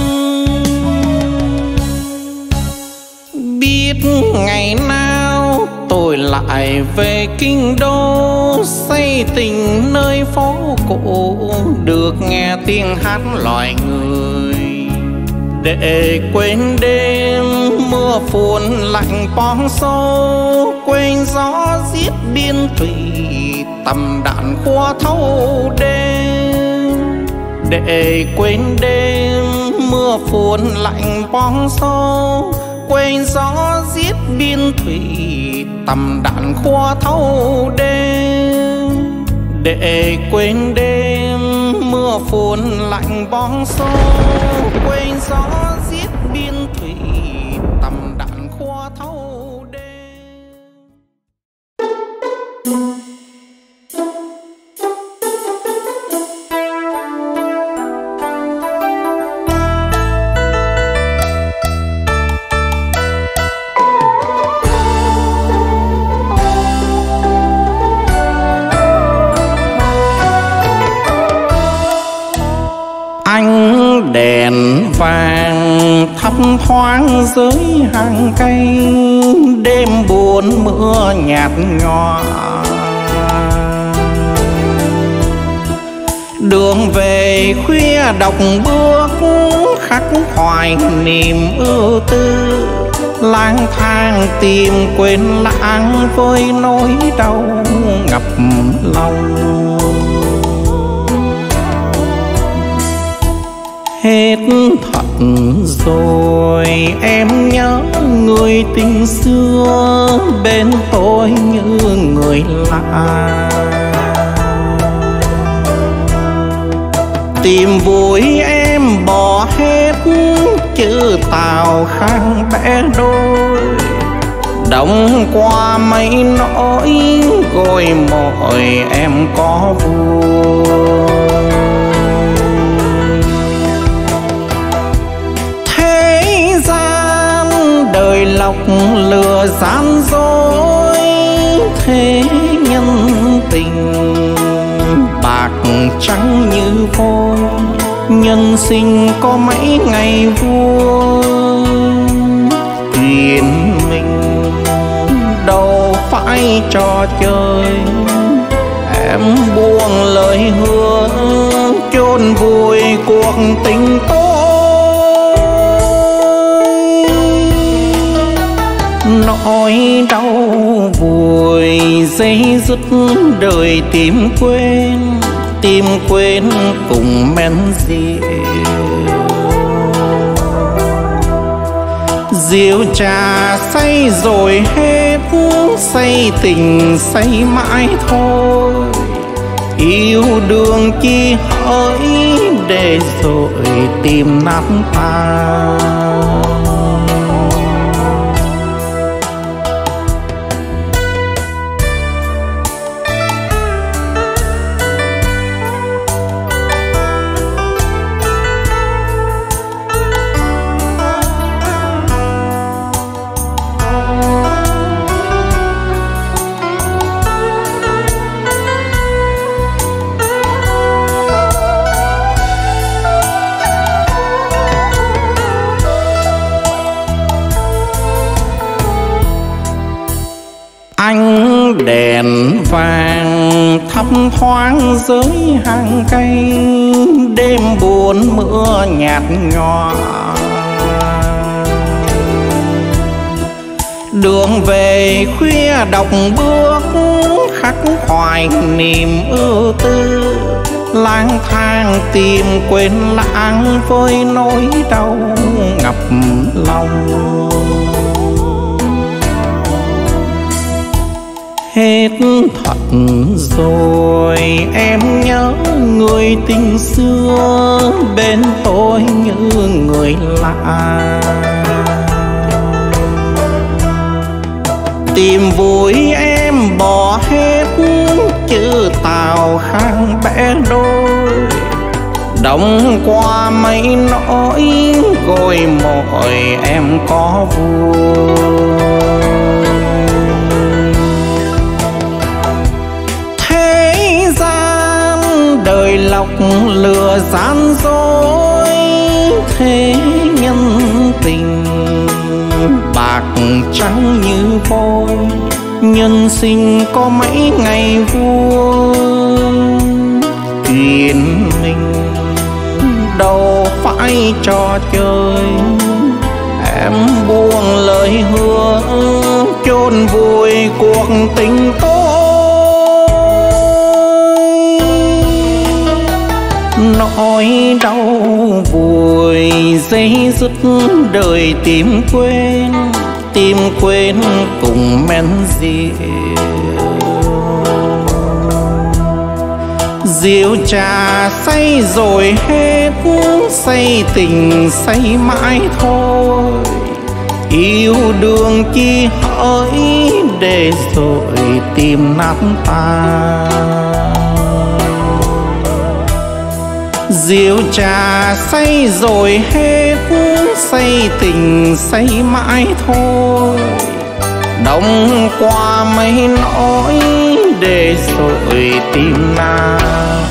Biết ngày nay tôi lại về kinh đô xây tình nơi phố cũ được nghe tiếng hát loài người. Để quên đêm, mưa phùn lạnh bóng sâu quên gió giết biên thủy, tầm đạn qua thâu đêm. Để quên đêm, mưa phùn lạnh bóng sâu quên gió giết biên thủy, tầm đạn khoa thâu đêm. Để quên đêm, mưa phùn lạnh bóng xô, quên gió sang canh cây đêm buồn mưa nhạt nhòa. Đường về khuya đọc bước, khắc hoài niềm ưu tư. Lang thang tìm quên lãng với nỗi đau ngập lòng. Hết thật rồi. Em nhớ người tình xưa, bên tôi như người lạ. Tìm vui em bỏ hết chữ tàu khang bẽ đôi. Đông qua mấy nỗi, rồi mọi em có vui. Lọc lừa gian dối thế nhân tình. Bạc trắng như vôi, nhân sinh có mấy ngày vui. Tiền mình đâu phải trò chơi, em buông lời hứa chôn vùi cuộc tình tôi. Ôi, đau vùi dây dứt đời tìm quên tìm quên cùng men rượu. Rượu trà say rồi hết, say tình say mãi thôi. Yêu đương chi hỡi, để rồi tìm nát tay hoang thoáng dưới hàng cây, đêm buồn mưa nhạt nhòa. Đường về khuya đọc bước, khắc khoải niềm ưu tư. Lang thang tìm quên lãng với nỗi đau ngập lòng. Hết thở rồi em nhớ người tình xưa bên tôi như người lạ. Tìm vui em bỏ hết chữ tàu khang bẽ đôi. Đông qua mấy nỗi rồi mỏi em có vui. Đời lọc lừa gian dối thế nhân tình. Bạc trắng như vôi nhân sinh có mấy ngày vui. Tiền mình, đâu phải trò chơi. Em buông lời hứa, chôn vùi cuộc tình tôi. Nỗi đau vùi dây dứt đời tìm quên tìm quên cùng men rượu. Rượu trà say rồi hết say tình say mãi thôi. Yêu đương chi hỡi để rồi tìm nát tan. Rượu trà say rồi hết say tình say mãi thôi đông qua mấy nỗi để rồi tìm nàng.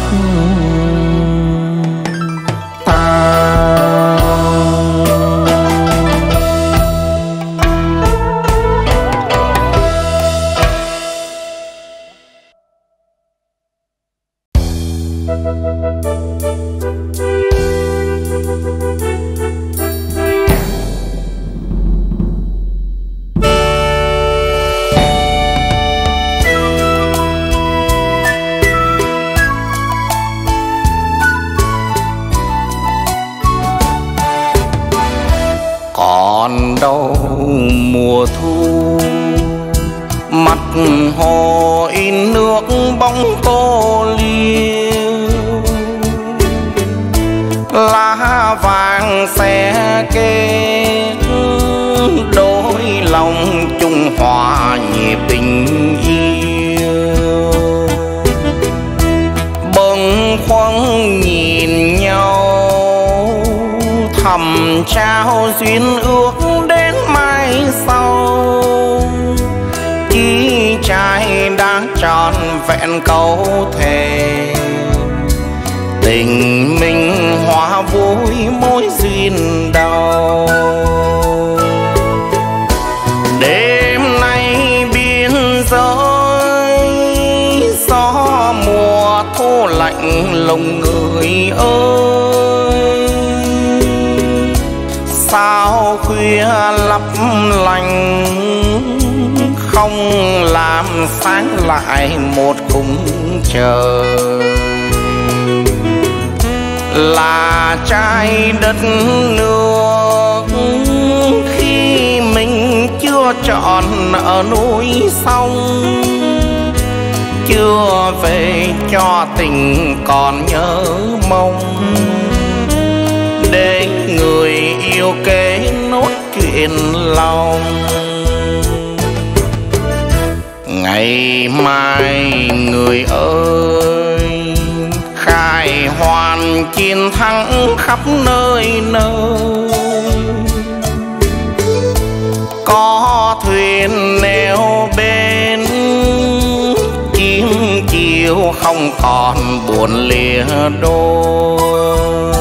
Lìa đôi.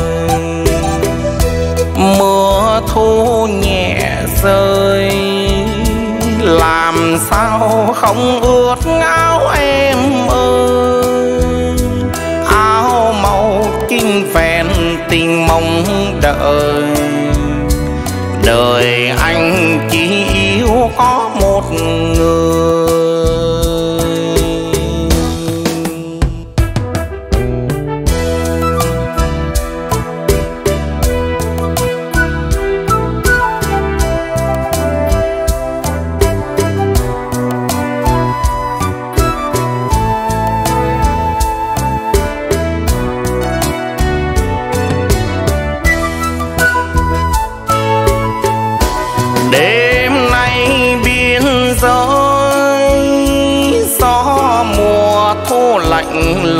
Mưa thu nhẹ rơi làm sao không ước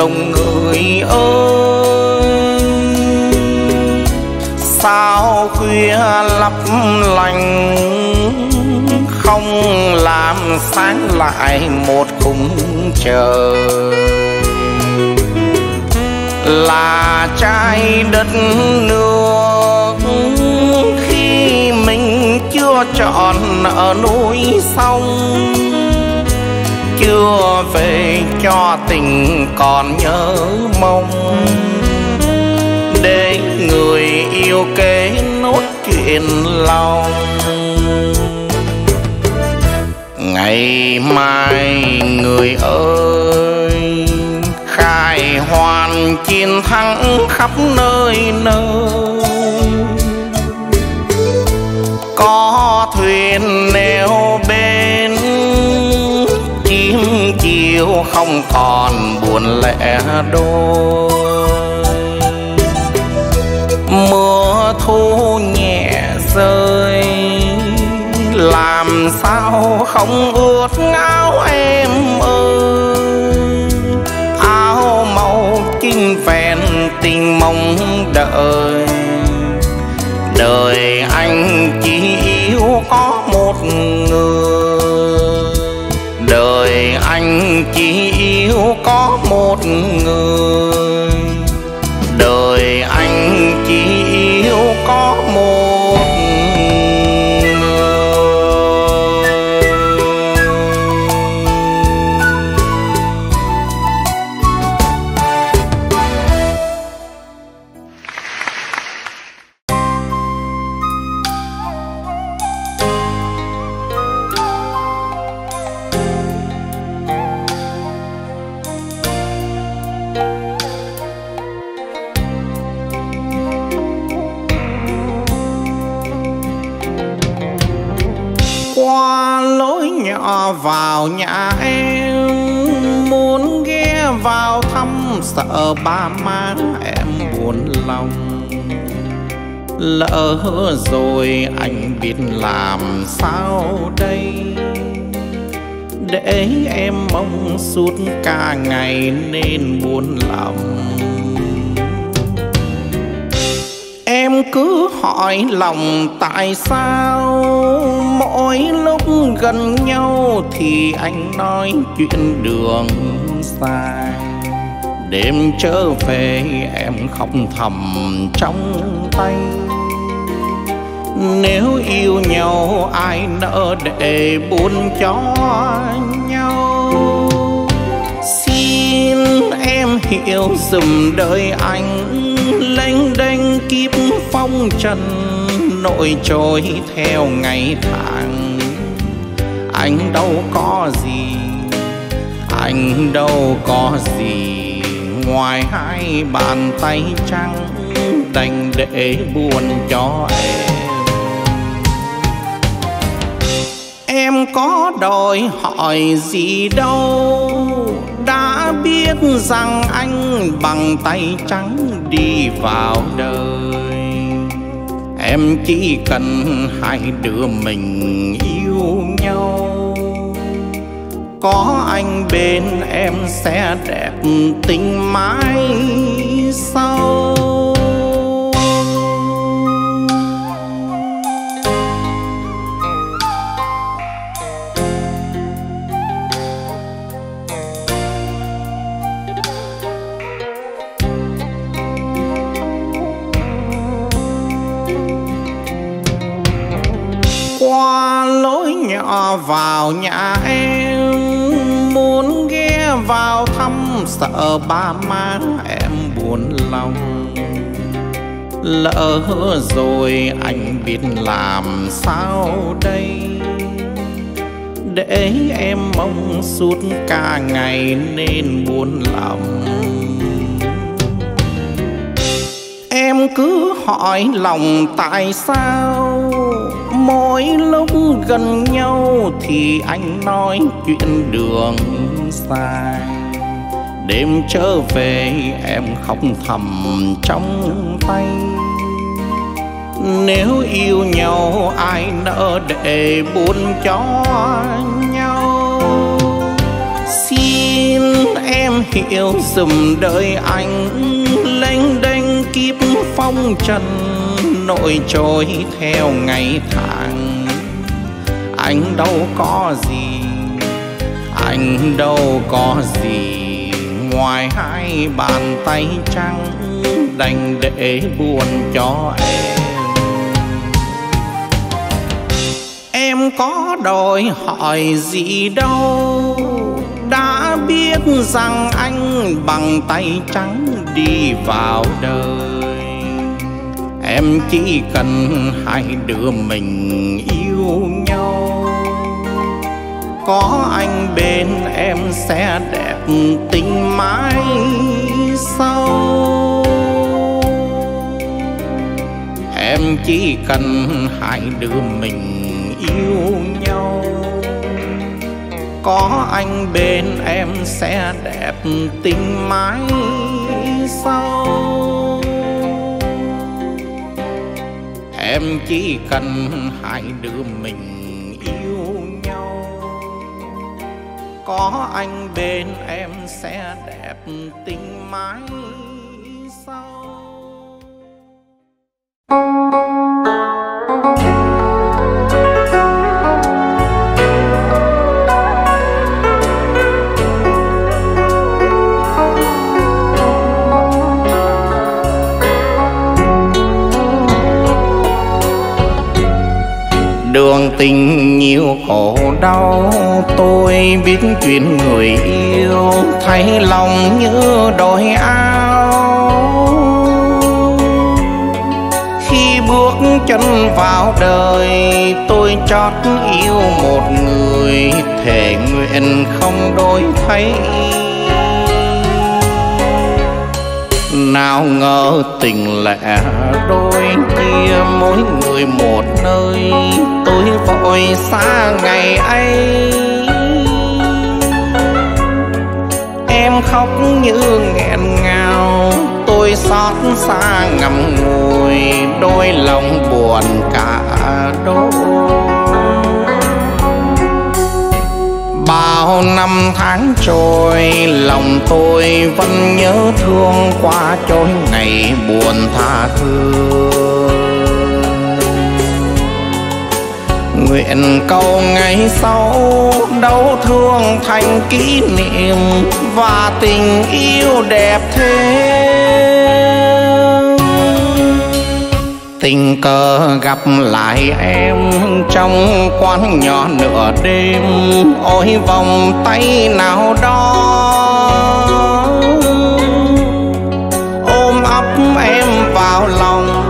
lòng người ơi. Sao khuya lấp lành, không làm sáng lại một khung trời. Là trái đất nước khi mình chưa chọn ở núi sông chưa về cho tình còn nhớ mong. Để người yêu kể nốt chuyện lòng. Ngày mai người ơi, khai hoàn chiến thắng khắp nơi nơi. Có thuyền neo Yêu không còn buồn lẻ đôi. Mưa thu nhẹ rơi, làm sao không ướt áo em ơi? Áo màu kinh vẹn tình mong đợi, đời anh chỉ yêu có một người. Có một người. Vào nhà em, Muốn ghé vào thăm sợ ba má em buồn lòng. Lỡ rồi anh biết làm sao đây? Để em mong suốt cả ngày nên buồn lòng. Em cứ hỏi lòng tại sao? Mỗi lúc gần nhau thì anh nói chuyện đường xa Đêm trở về em không thầm trong tay. Nếu yêu nhau, ai nỡ để buồn cho nhau? Xin em hiểu dùm đời anh, lênh đênh kiếp phong trần Nội trôi theo ngày tháng anh đâu có gì, anh đâu có gì. Ngoài hai bàn tay trắng, đành để buồn cho em. Em có đòi hỏi gì đâu, đã biết rằng anh bằng tay trắng đi vào đời. Em chỉ cần hai đứa mình yêu nhau có anh bên em sẽ đẹp tình mãi sau. Vào nhà em, muốn ghé vào thăm sợ ba má em buồn lòng. Lỡ rồi anh biết làm sao đây? Để em mong suốt cả ngày nên buồn lòng. Em cứ hỏi lòng tại sao? Mỗi lúc gần nhau thì anh nói chuyện đường xa đêm trở về em khóc thầm trong tay. Nếu yêu nhau, ai nỡ để buồn cho nhau? Xin em hiểu dùm đời anh, lênh đênh kiếp phong trần nỗi trôi theo ngày tháng. Anh đâu có gì, anh đâu có gì. Ngoài hai bàn tay trắng đành để buồn cho em. Em có đòi hỏi gì đâu, đã biết rằng anh bằng tay trắng đi vào đời em chỉ cần hai đứa mình yêu nhau. Có anh bên em sẽ đẹp tình mãi sau. Em chỉ cần hai đứa mình yêu nhau. Có anh bên em sẽ đẹp tình mãi sau. Em chỉ cần hai đứa mình yêu nhau. Có anh bên em sẽ đẹp tình mãi. Đường tình nhiều khổ đau. Tôi biết chuyện người yêu thấy lòng như đôi áo khi bước chân vào đời, tôi chót yêu một người. Thể nguyện không đổi thay. nào ngờ tình lẻ đôi kia mỗi người một nơi. Tôi vội xa ngày ấy. Em khóc như nghẹn ngào. Tôi xót xa ngậm ngùi. Đôi lòng buồn cả đôi. Bao năm tháng trôi, lòng tôi vẫn nhớ thương qua trôi ngày buồn tha thương nguyện cầu ngày sau đau thương thành kỷ niệm và tình yêu đẹp thêm tình cờ gặp lại em trong quán nhỏ nửa đêm. Ôi vòng tay nào đó, ôm ấp em vào lòng.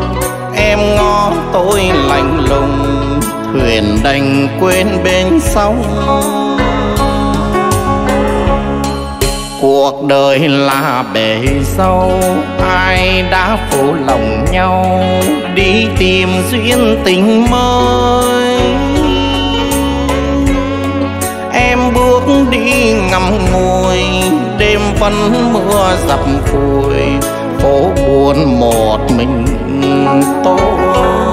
Em ngó tôi lạnh lùng, thuyền đành quên bên sông. Cuộc đời là bể sâu. Ai đã phụ lòng nhau, đi tìm duyên tình mới. Em bước đi ngắm ngùi, đêm vẫn mưa dập phùi. Phố buồn một mình tôi.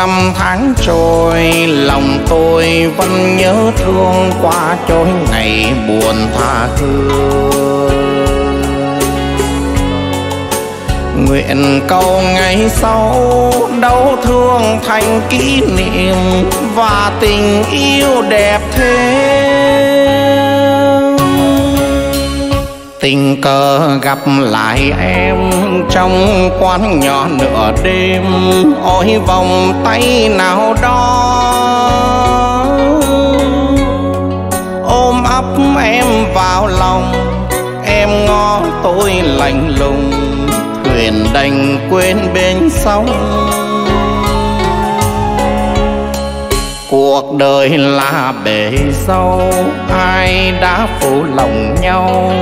Năm tháng trôi, lòng tôi vẫn nhớ thương qua trôi ngày buồn tha thương nguyện cầu ngày sau đau thương thành kỷ niệm và tình yêu đẹp thêm tình cờ gặp lại em trong quán nhỏ nửa đêm. Ôi vòng tay nào đó, ôm ấp em vào lòng. Em ngó tôi lạnh lùng thuyền đành quên bên sông. Cuộc đời là bể sâu ai đã phụ lòng nhau,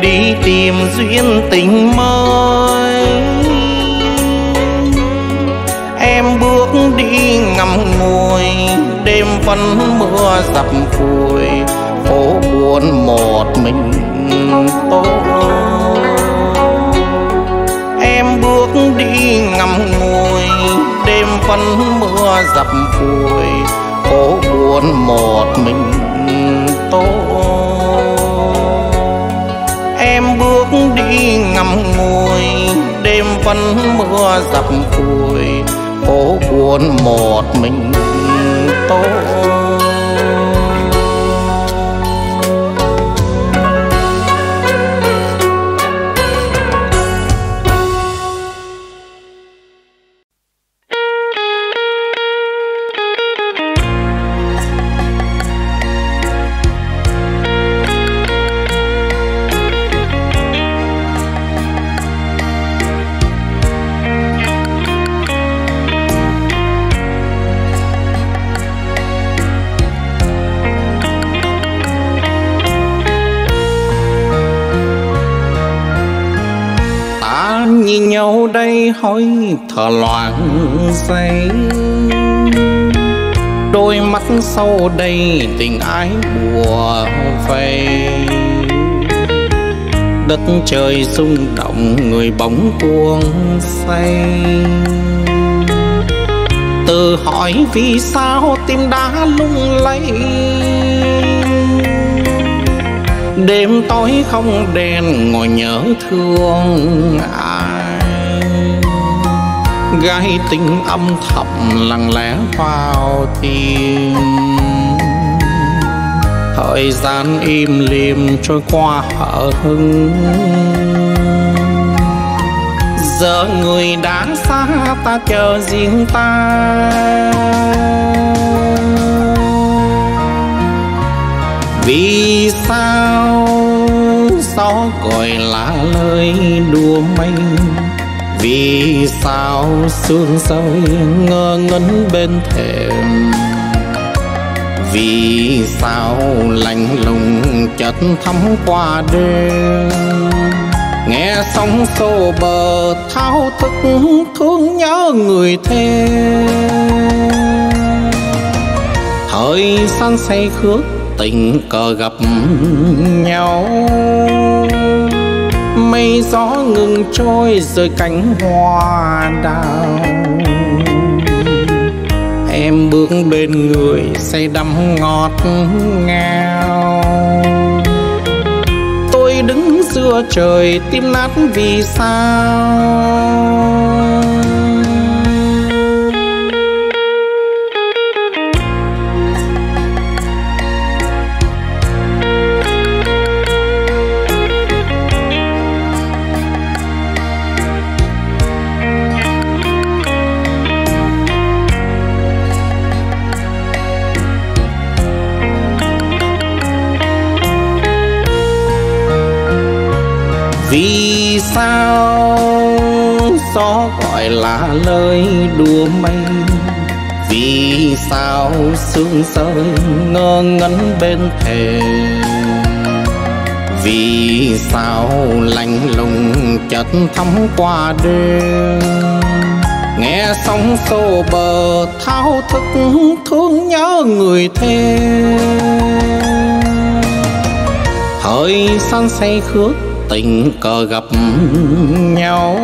đi tìm duyên tình mới. Em bước đi ngắm ngùi, đêm vẫn mưa dập phùi phố buồn một mình tôi. Em bước đi ngắm ngùi, đêm vẫn mưa dập phùi phố buồn một mình tôi em bước đi ngắm ngùi đêm vẫn mưa dập cùi phố buồn một mình tôi. Hối hỏi thở loạn say. Đôi mắt sâu đây tình ái bùa vây. Đất trời rung động người bóng cuồng say. Tự hỏi vì sao tim đã lung lay. Đêm tối không đèn ngồi nhớ thương gái tình âm thầm lặng lẽ vào tim. Thời gian im lìm trôi qua hở hưng giờ người đã xa, ta chờ riêng ta. Vì sao? Gió gọi là lời đùa mình vì sao sương rơi ngơ ngấn bên thềm? Vì sao lạnh lùng chợt thắm qua đêm? Nghe sóng xô bờ thao thức thương nhớ người thêm. Thời gian say khước tình cờ gặp nhau mây gió ngừng trôi rơi cánh hoa đào. Em bước bên người say đắm ngọt ngào. Tôi đứng giữa trời, tim nát vì sao? Vì sao gió gọi là lời đùa mây? Vì sao sương rơi ngơ ngẩn bên thềm? Vì sao lạnh lùng chợt thắm qua đêm? Nghe sóng xô bờ thao thức thương nhớ người thêm. Thời san say khước tình cờ gặp nhau.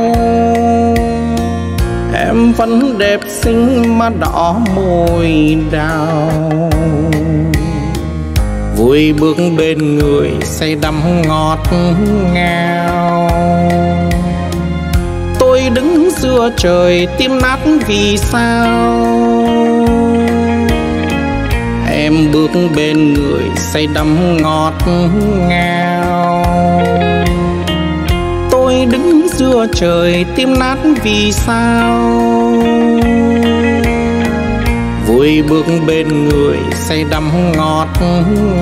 Em vẫn đẹp xinh mà đỏ môi đào. Vui bước bên người say đắm ngọt ngào. Tôi đứng giữa trời tim nát vì sao? Em bước bên người say đắm ngọt ngào tôi đứng giữa trời tim nát vì sao? Vui bước bên người say đắm ngọt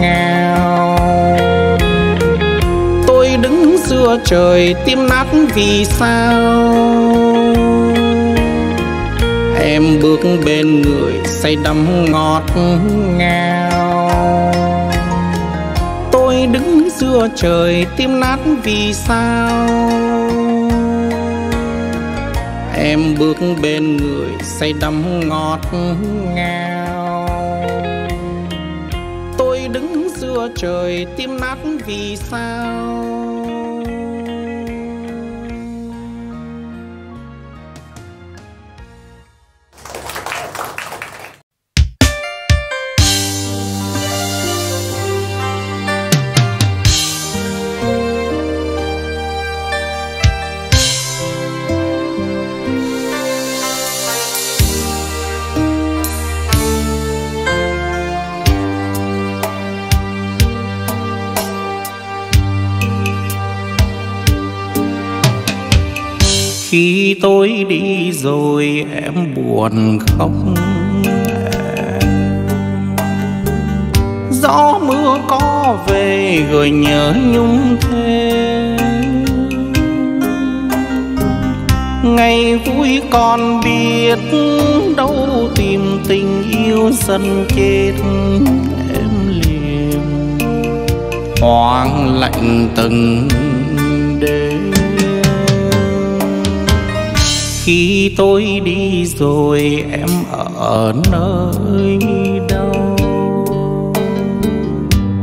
ngào. Tôi đứng giữa trời tim nát vì sao? Em bước bên người say đắm ngọt ngào. Chưa trời tim nát vì sao? Em bước bên người say đắm ngọt ngào. Tôi đứng giữa trời tim nát vì sao? Khi tôi đi rồi em buồn không gió mưa có về rồi nhớ nhung thêm. Ngày vui còn biết đâu tìm tình yêu dần chết em liền. Hoang lạnh từng khi tôi đi rồi em ở nơi đâu?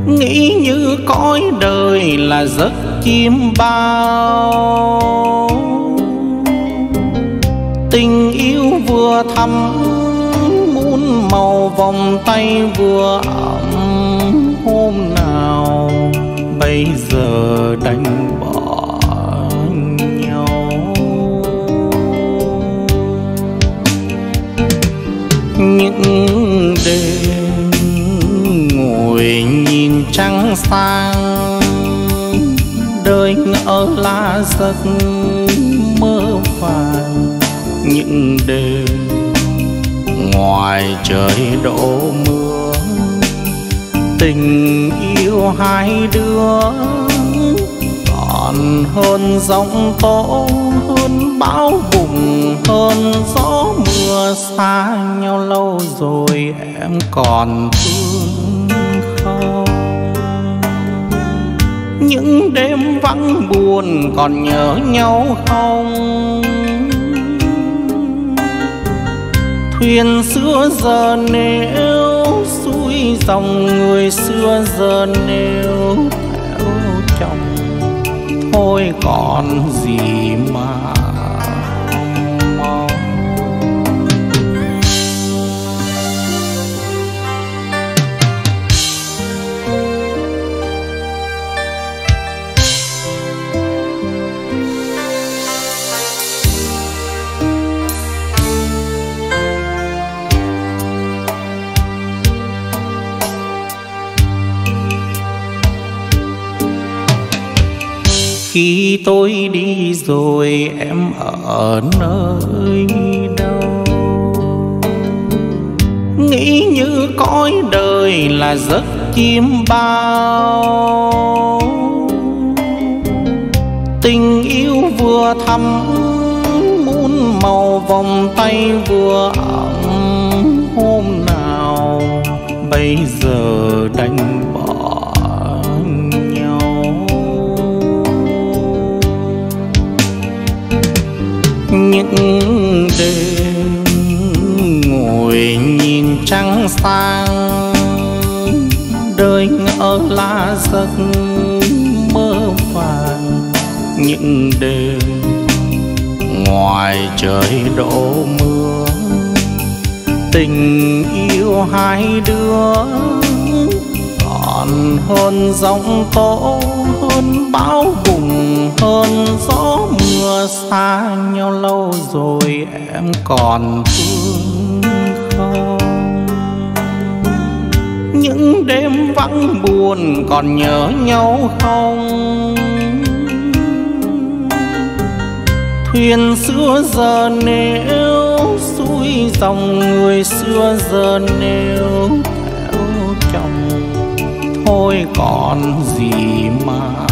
Nghĩ như cõi đời là giấc chim bao. Tình yêu vừa thắm muôn màu, vòng tay vừa ấm hôm nào bây giờ đành những đêm ngồi nhìn trăng sang đời ngỡ là giấc mơ vàng. Những đêm ngoài trời đổ mưa, tình yêu hai đứa còn hơn giọng tố hơn bão bùng hơn, gió mưa xa nhau lâu rồi em còn thương không? Những đêm vắng buồn còn nhớ nhau không? Thuyền xưa giờ nếu xuôi dòng người xưa giờ nếu theo chồng, thôi còn khi tôi đi rồi em ở nơi đâu? Nghĩ như cõi đời là giấc chim bao. Tình yêu vừa thắm muôn màu, vòng tay vừa ấm hôm nào bây giờ đành những đêm ngồi nhìn trăng sang đời ngỡ là giấc mơ vàng những đêm ngoài trời đổ mưa. Tình yêu hai đứa còn hơn giọng tố, hơn bão bùng hơn gió xa nhau lâu rồi em còn thương không? Những đêm vắng buồn còn nhớ nhau không? Thuyền xưa giờ nếu xuôi dòng người xưa giờ nếu theo chồng, thôi còn gì mà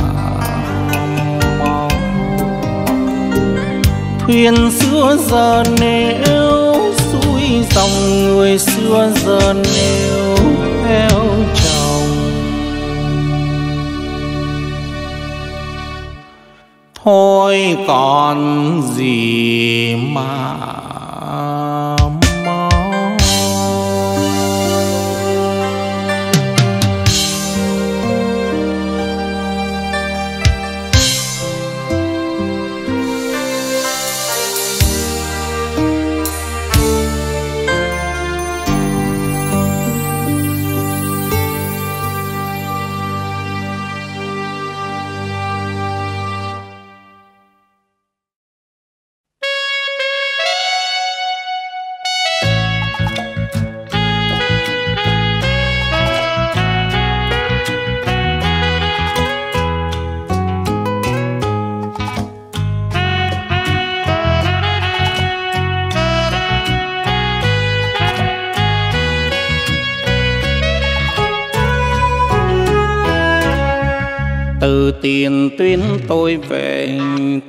thuyền xưa giờ nếu xuôi dòng người xưa giờ nếu theo chồng. Thôi còn gì mà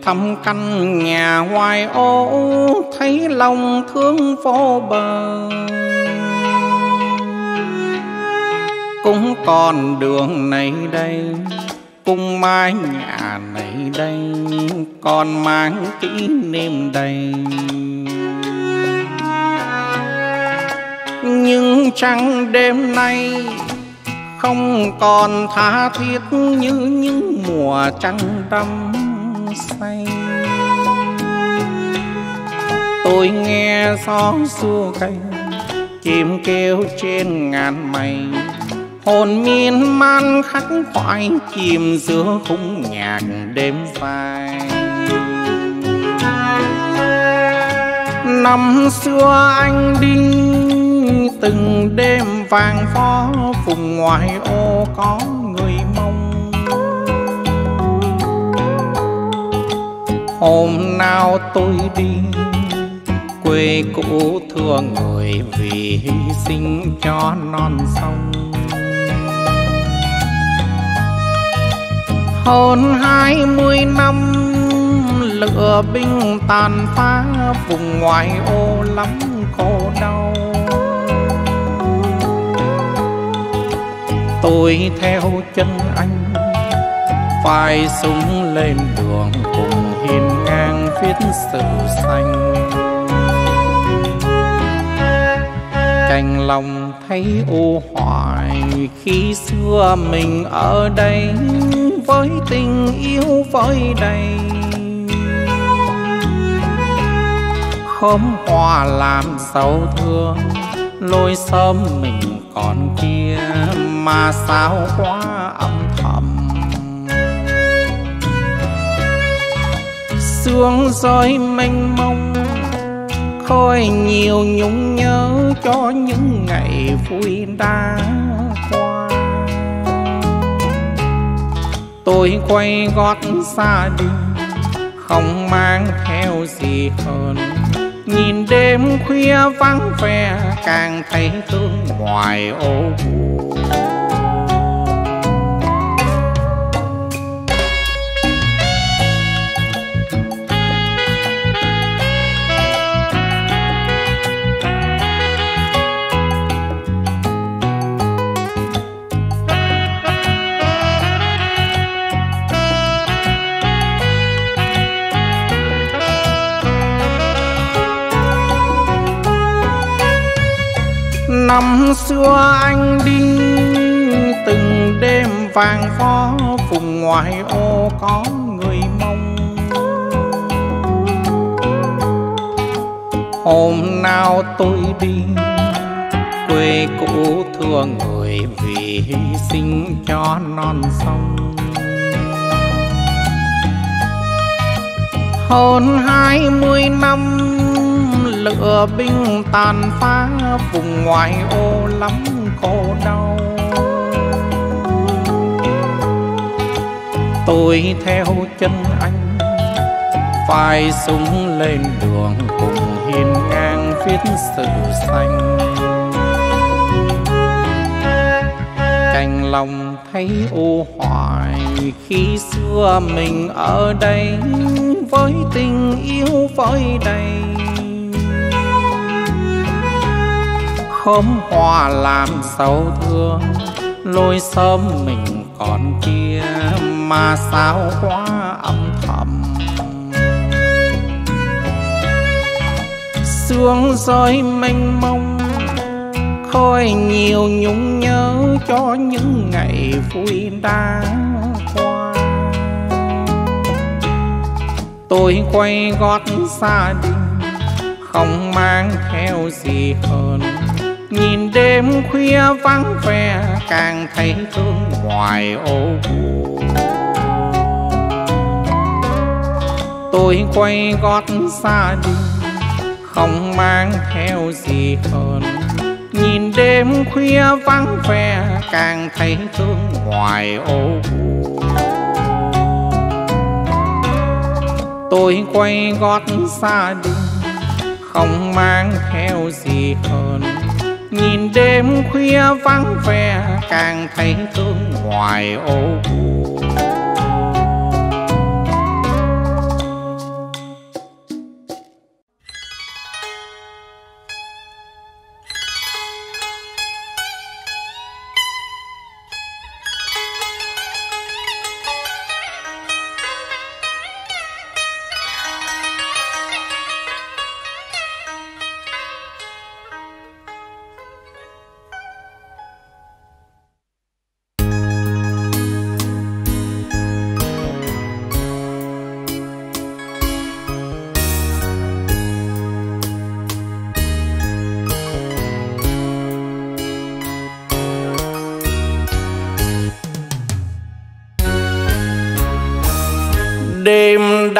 thăm căn nhà hoài ô, thấy lòng thương vô bờ. Cũng còn đường này đây cung mái nhà này đây, còn mang kỷ niệm đầy. Nhưng trăng đêm nay không còn tha thiết như những mùa trăng đâm say tôi nghe gió xua cánh chim kêu trên ngàn mây. Hồn miên man khắc khoải chìm giữa khung nhạc đêm dài. Năm xưa anh đi, từng đêm vàng phó vùng ngoài ô có người hôm nào tôi đi, quê cũ thương người vì hy sinh cho non sông. Hơn hai mươi năm, lửa binh tàn phá, vùng ngoài ô lắm khổ đau. Tôi theo chân anh, phải súng lên đường cùng hiền ngang viết sự xanh cành lòng thấy u hoài khi xưa mình ở đây với tình yêu với đầy. Khóm hoa làm sâu thương, lôi sớm mình còn kia mà sao quá âm sương soi mênh mông khơi nhiều nhung nhớ cho những ngày vui đã qua. Tôi quay gót xa đi, không mang theo gì hơn. Nhìn đêm khuya vắng vẻ, càng thấy thương ngoài ô buồn. Năm xưa anh đi, từng đêm vàng phó vùng ngoài ô có người mong hôm nào tôi đi, quê cũ thương người vì hy sinh cho non sông. Hơn hai mươi năm lửa binh tàn phá, vùng ngoại ô lắm khổ đau. Tôi theo chân anh, phải súng lên đường cùng hiên ngang viết sự xanh cành lòng thấy u hoài khi xưa mình ở đây, với tình yêu với đầy. Khóm hoa làm sâu thương. Lối sớm mình còn kia mà sao quá âm thầm. Sương rơi mênh mông khơi nhiều nhung nhớ cho những ngày vui đã qua. Tôi quay gót xa đình, không mang theo gì hơn nhìn đêm khuya vắng vẻ, càng thấy thương ngoài ô buồn. Tôi quay gót xa đi, không mang theo gì hơn. Nhìn đêm khuya vắng vẻ, càng thấy thương ngoài ô buồn. Tôi quay gót xa đi, không mang theo gì hơn nhìn đêm khuya vắng vẻ càng thấy thương ngoài ô buồn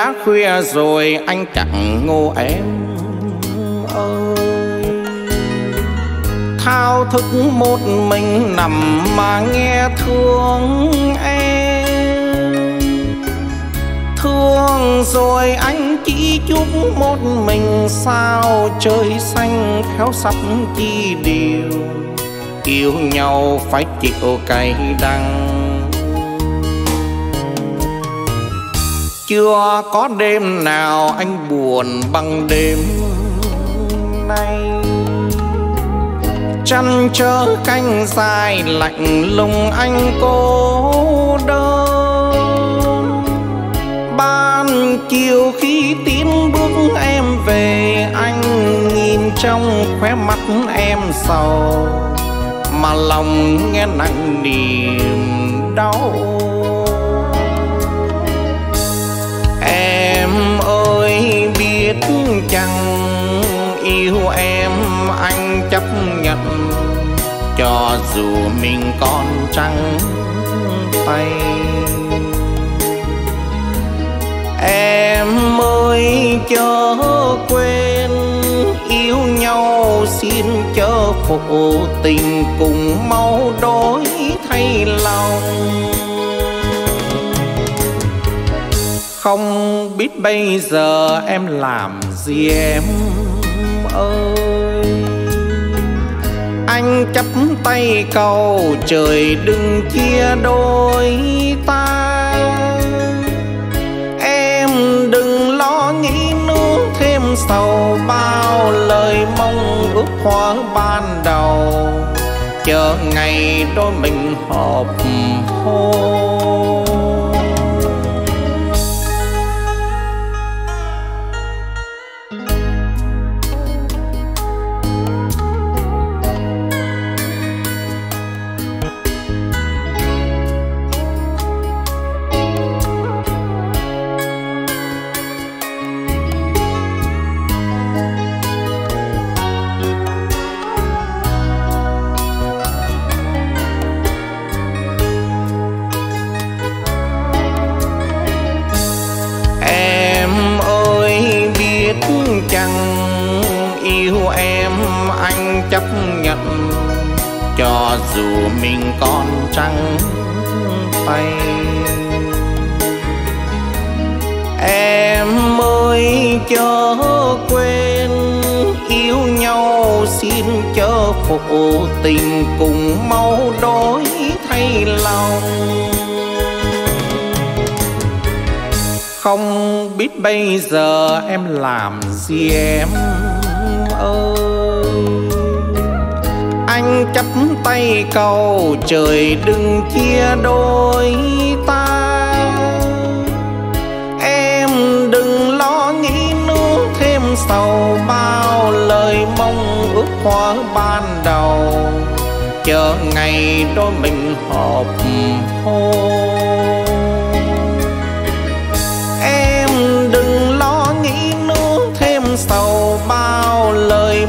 đã khuya rồi anh chẳng ngô em ơi. Thao thức một mình nằm mà nghe thương em. Thương rồi anh chỉ chúc một mình sao trời xanh khéo sắp chi điều yêu nhau phải chịu cay đắng. Chưa có đêm nào anh buồn bằng đêm nay. Chăn chớ canh dài lạnh lùng anh cô đơn. Ban chiều khi tiến bước em về, anh nhìn trong khóe mắt em sầu. Mà lòng nghe nặng niềm đau. Yêu em, anh chấp nhận. Cho dù mình còn trắng tay. Em ơi, chớ quên, yêu nhau xin chớ phụ tình cùng mau đổi thay lòng. Không biết bây giờ em làm gì em ơi. Anh chắp tay cầu trời đừng chia đôi ta em đừng lo nghĩ nuốt thêm sầu bao lời mong ước hoa ban đầu. Chờ ngày đôi mình họp hôn. Cho dù mình còn trắng tay. Em ơi, chớ quên, yêu nhau xin chớ phụ tình cùng mau đổi thay lòng. Không biết bây giờ em làm gì em anh chắp tay cầu, trời đừng chia đôi ta em đừng lo nghĩ nước thêm sầu bao lời mong ước hoa ban đầu. Chờ ngày đôi mình họp hôn.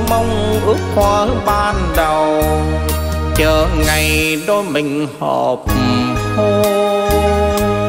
Mong ước hoa ban đầu. Chờ ngày đôi mình hợp hôn.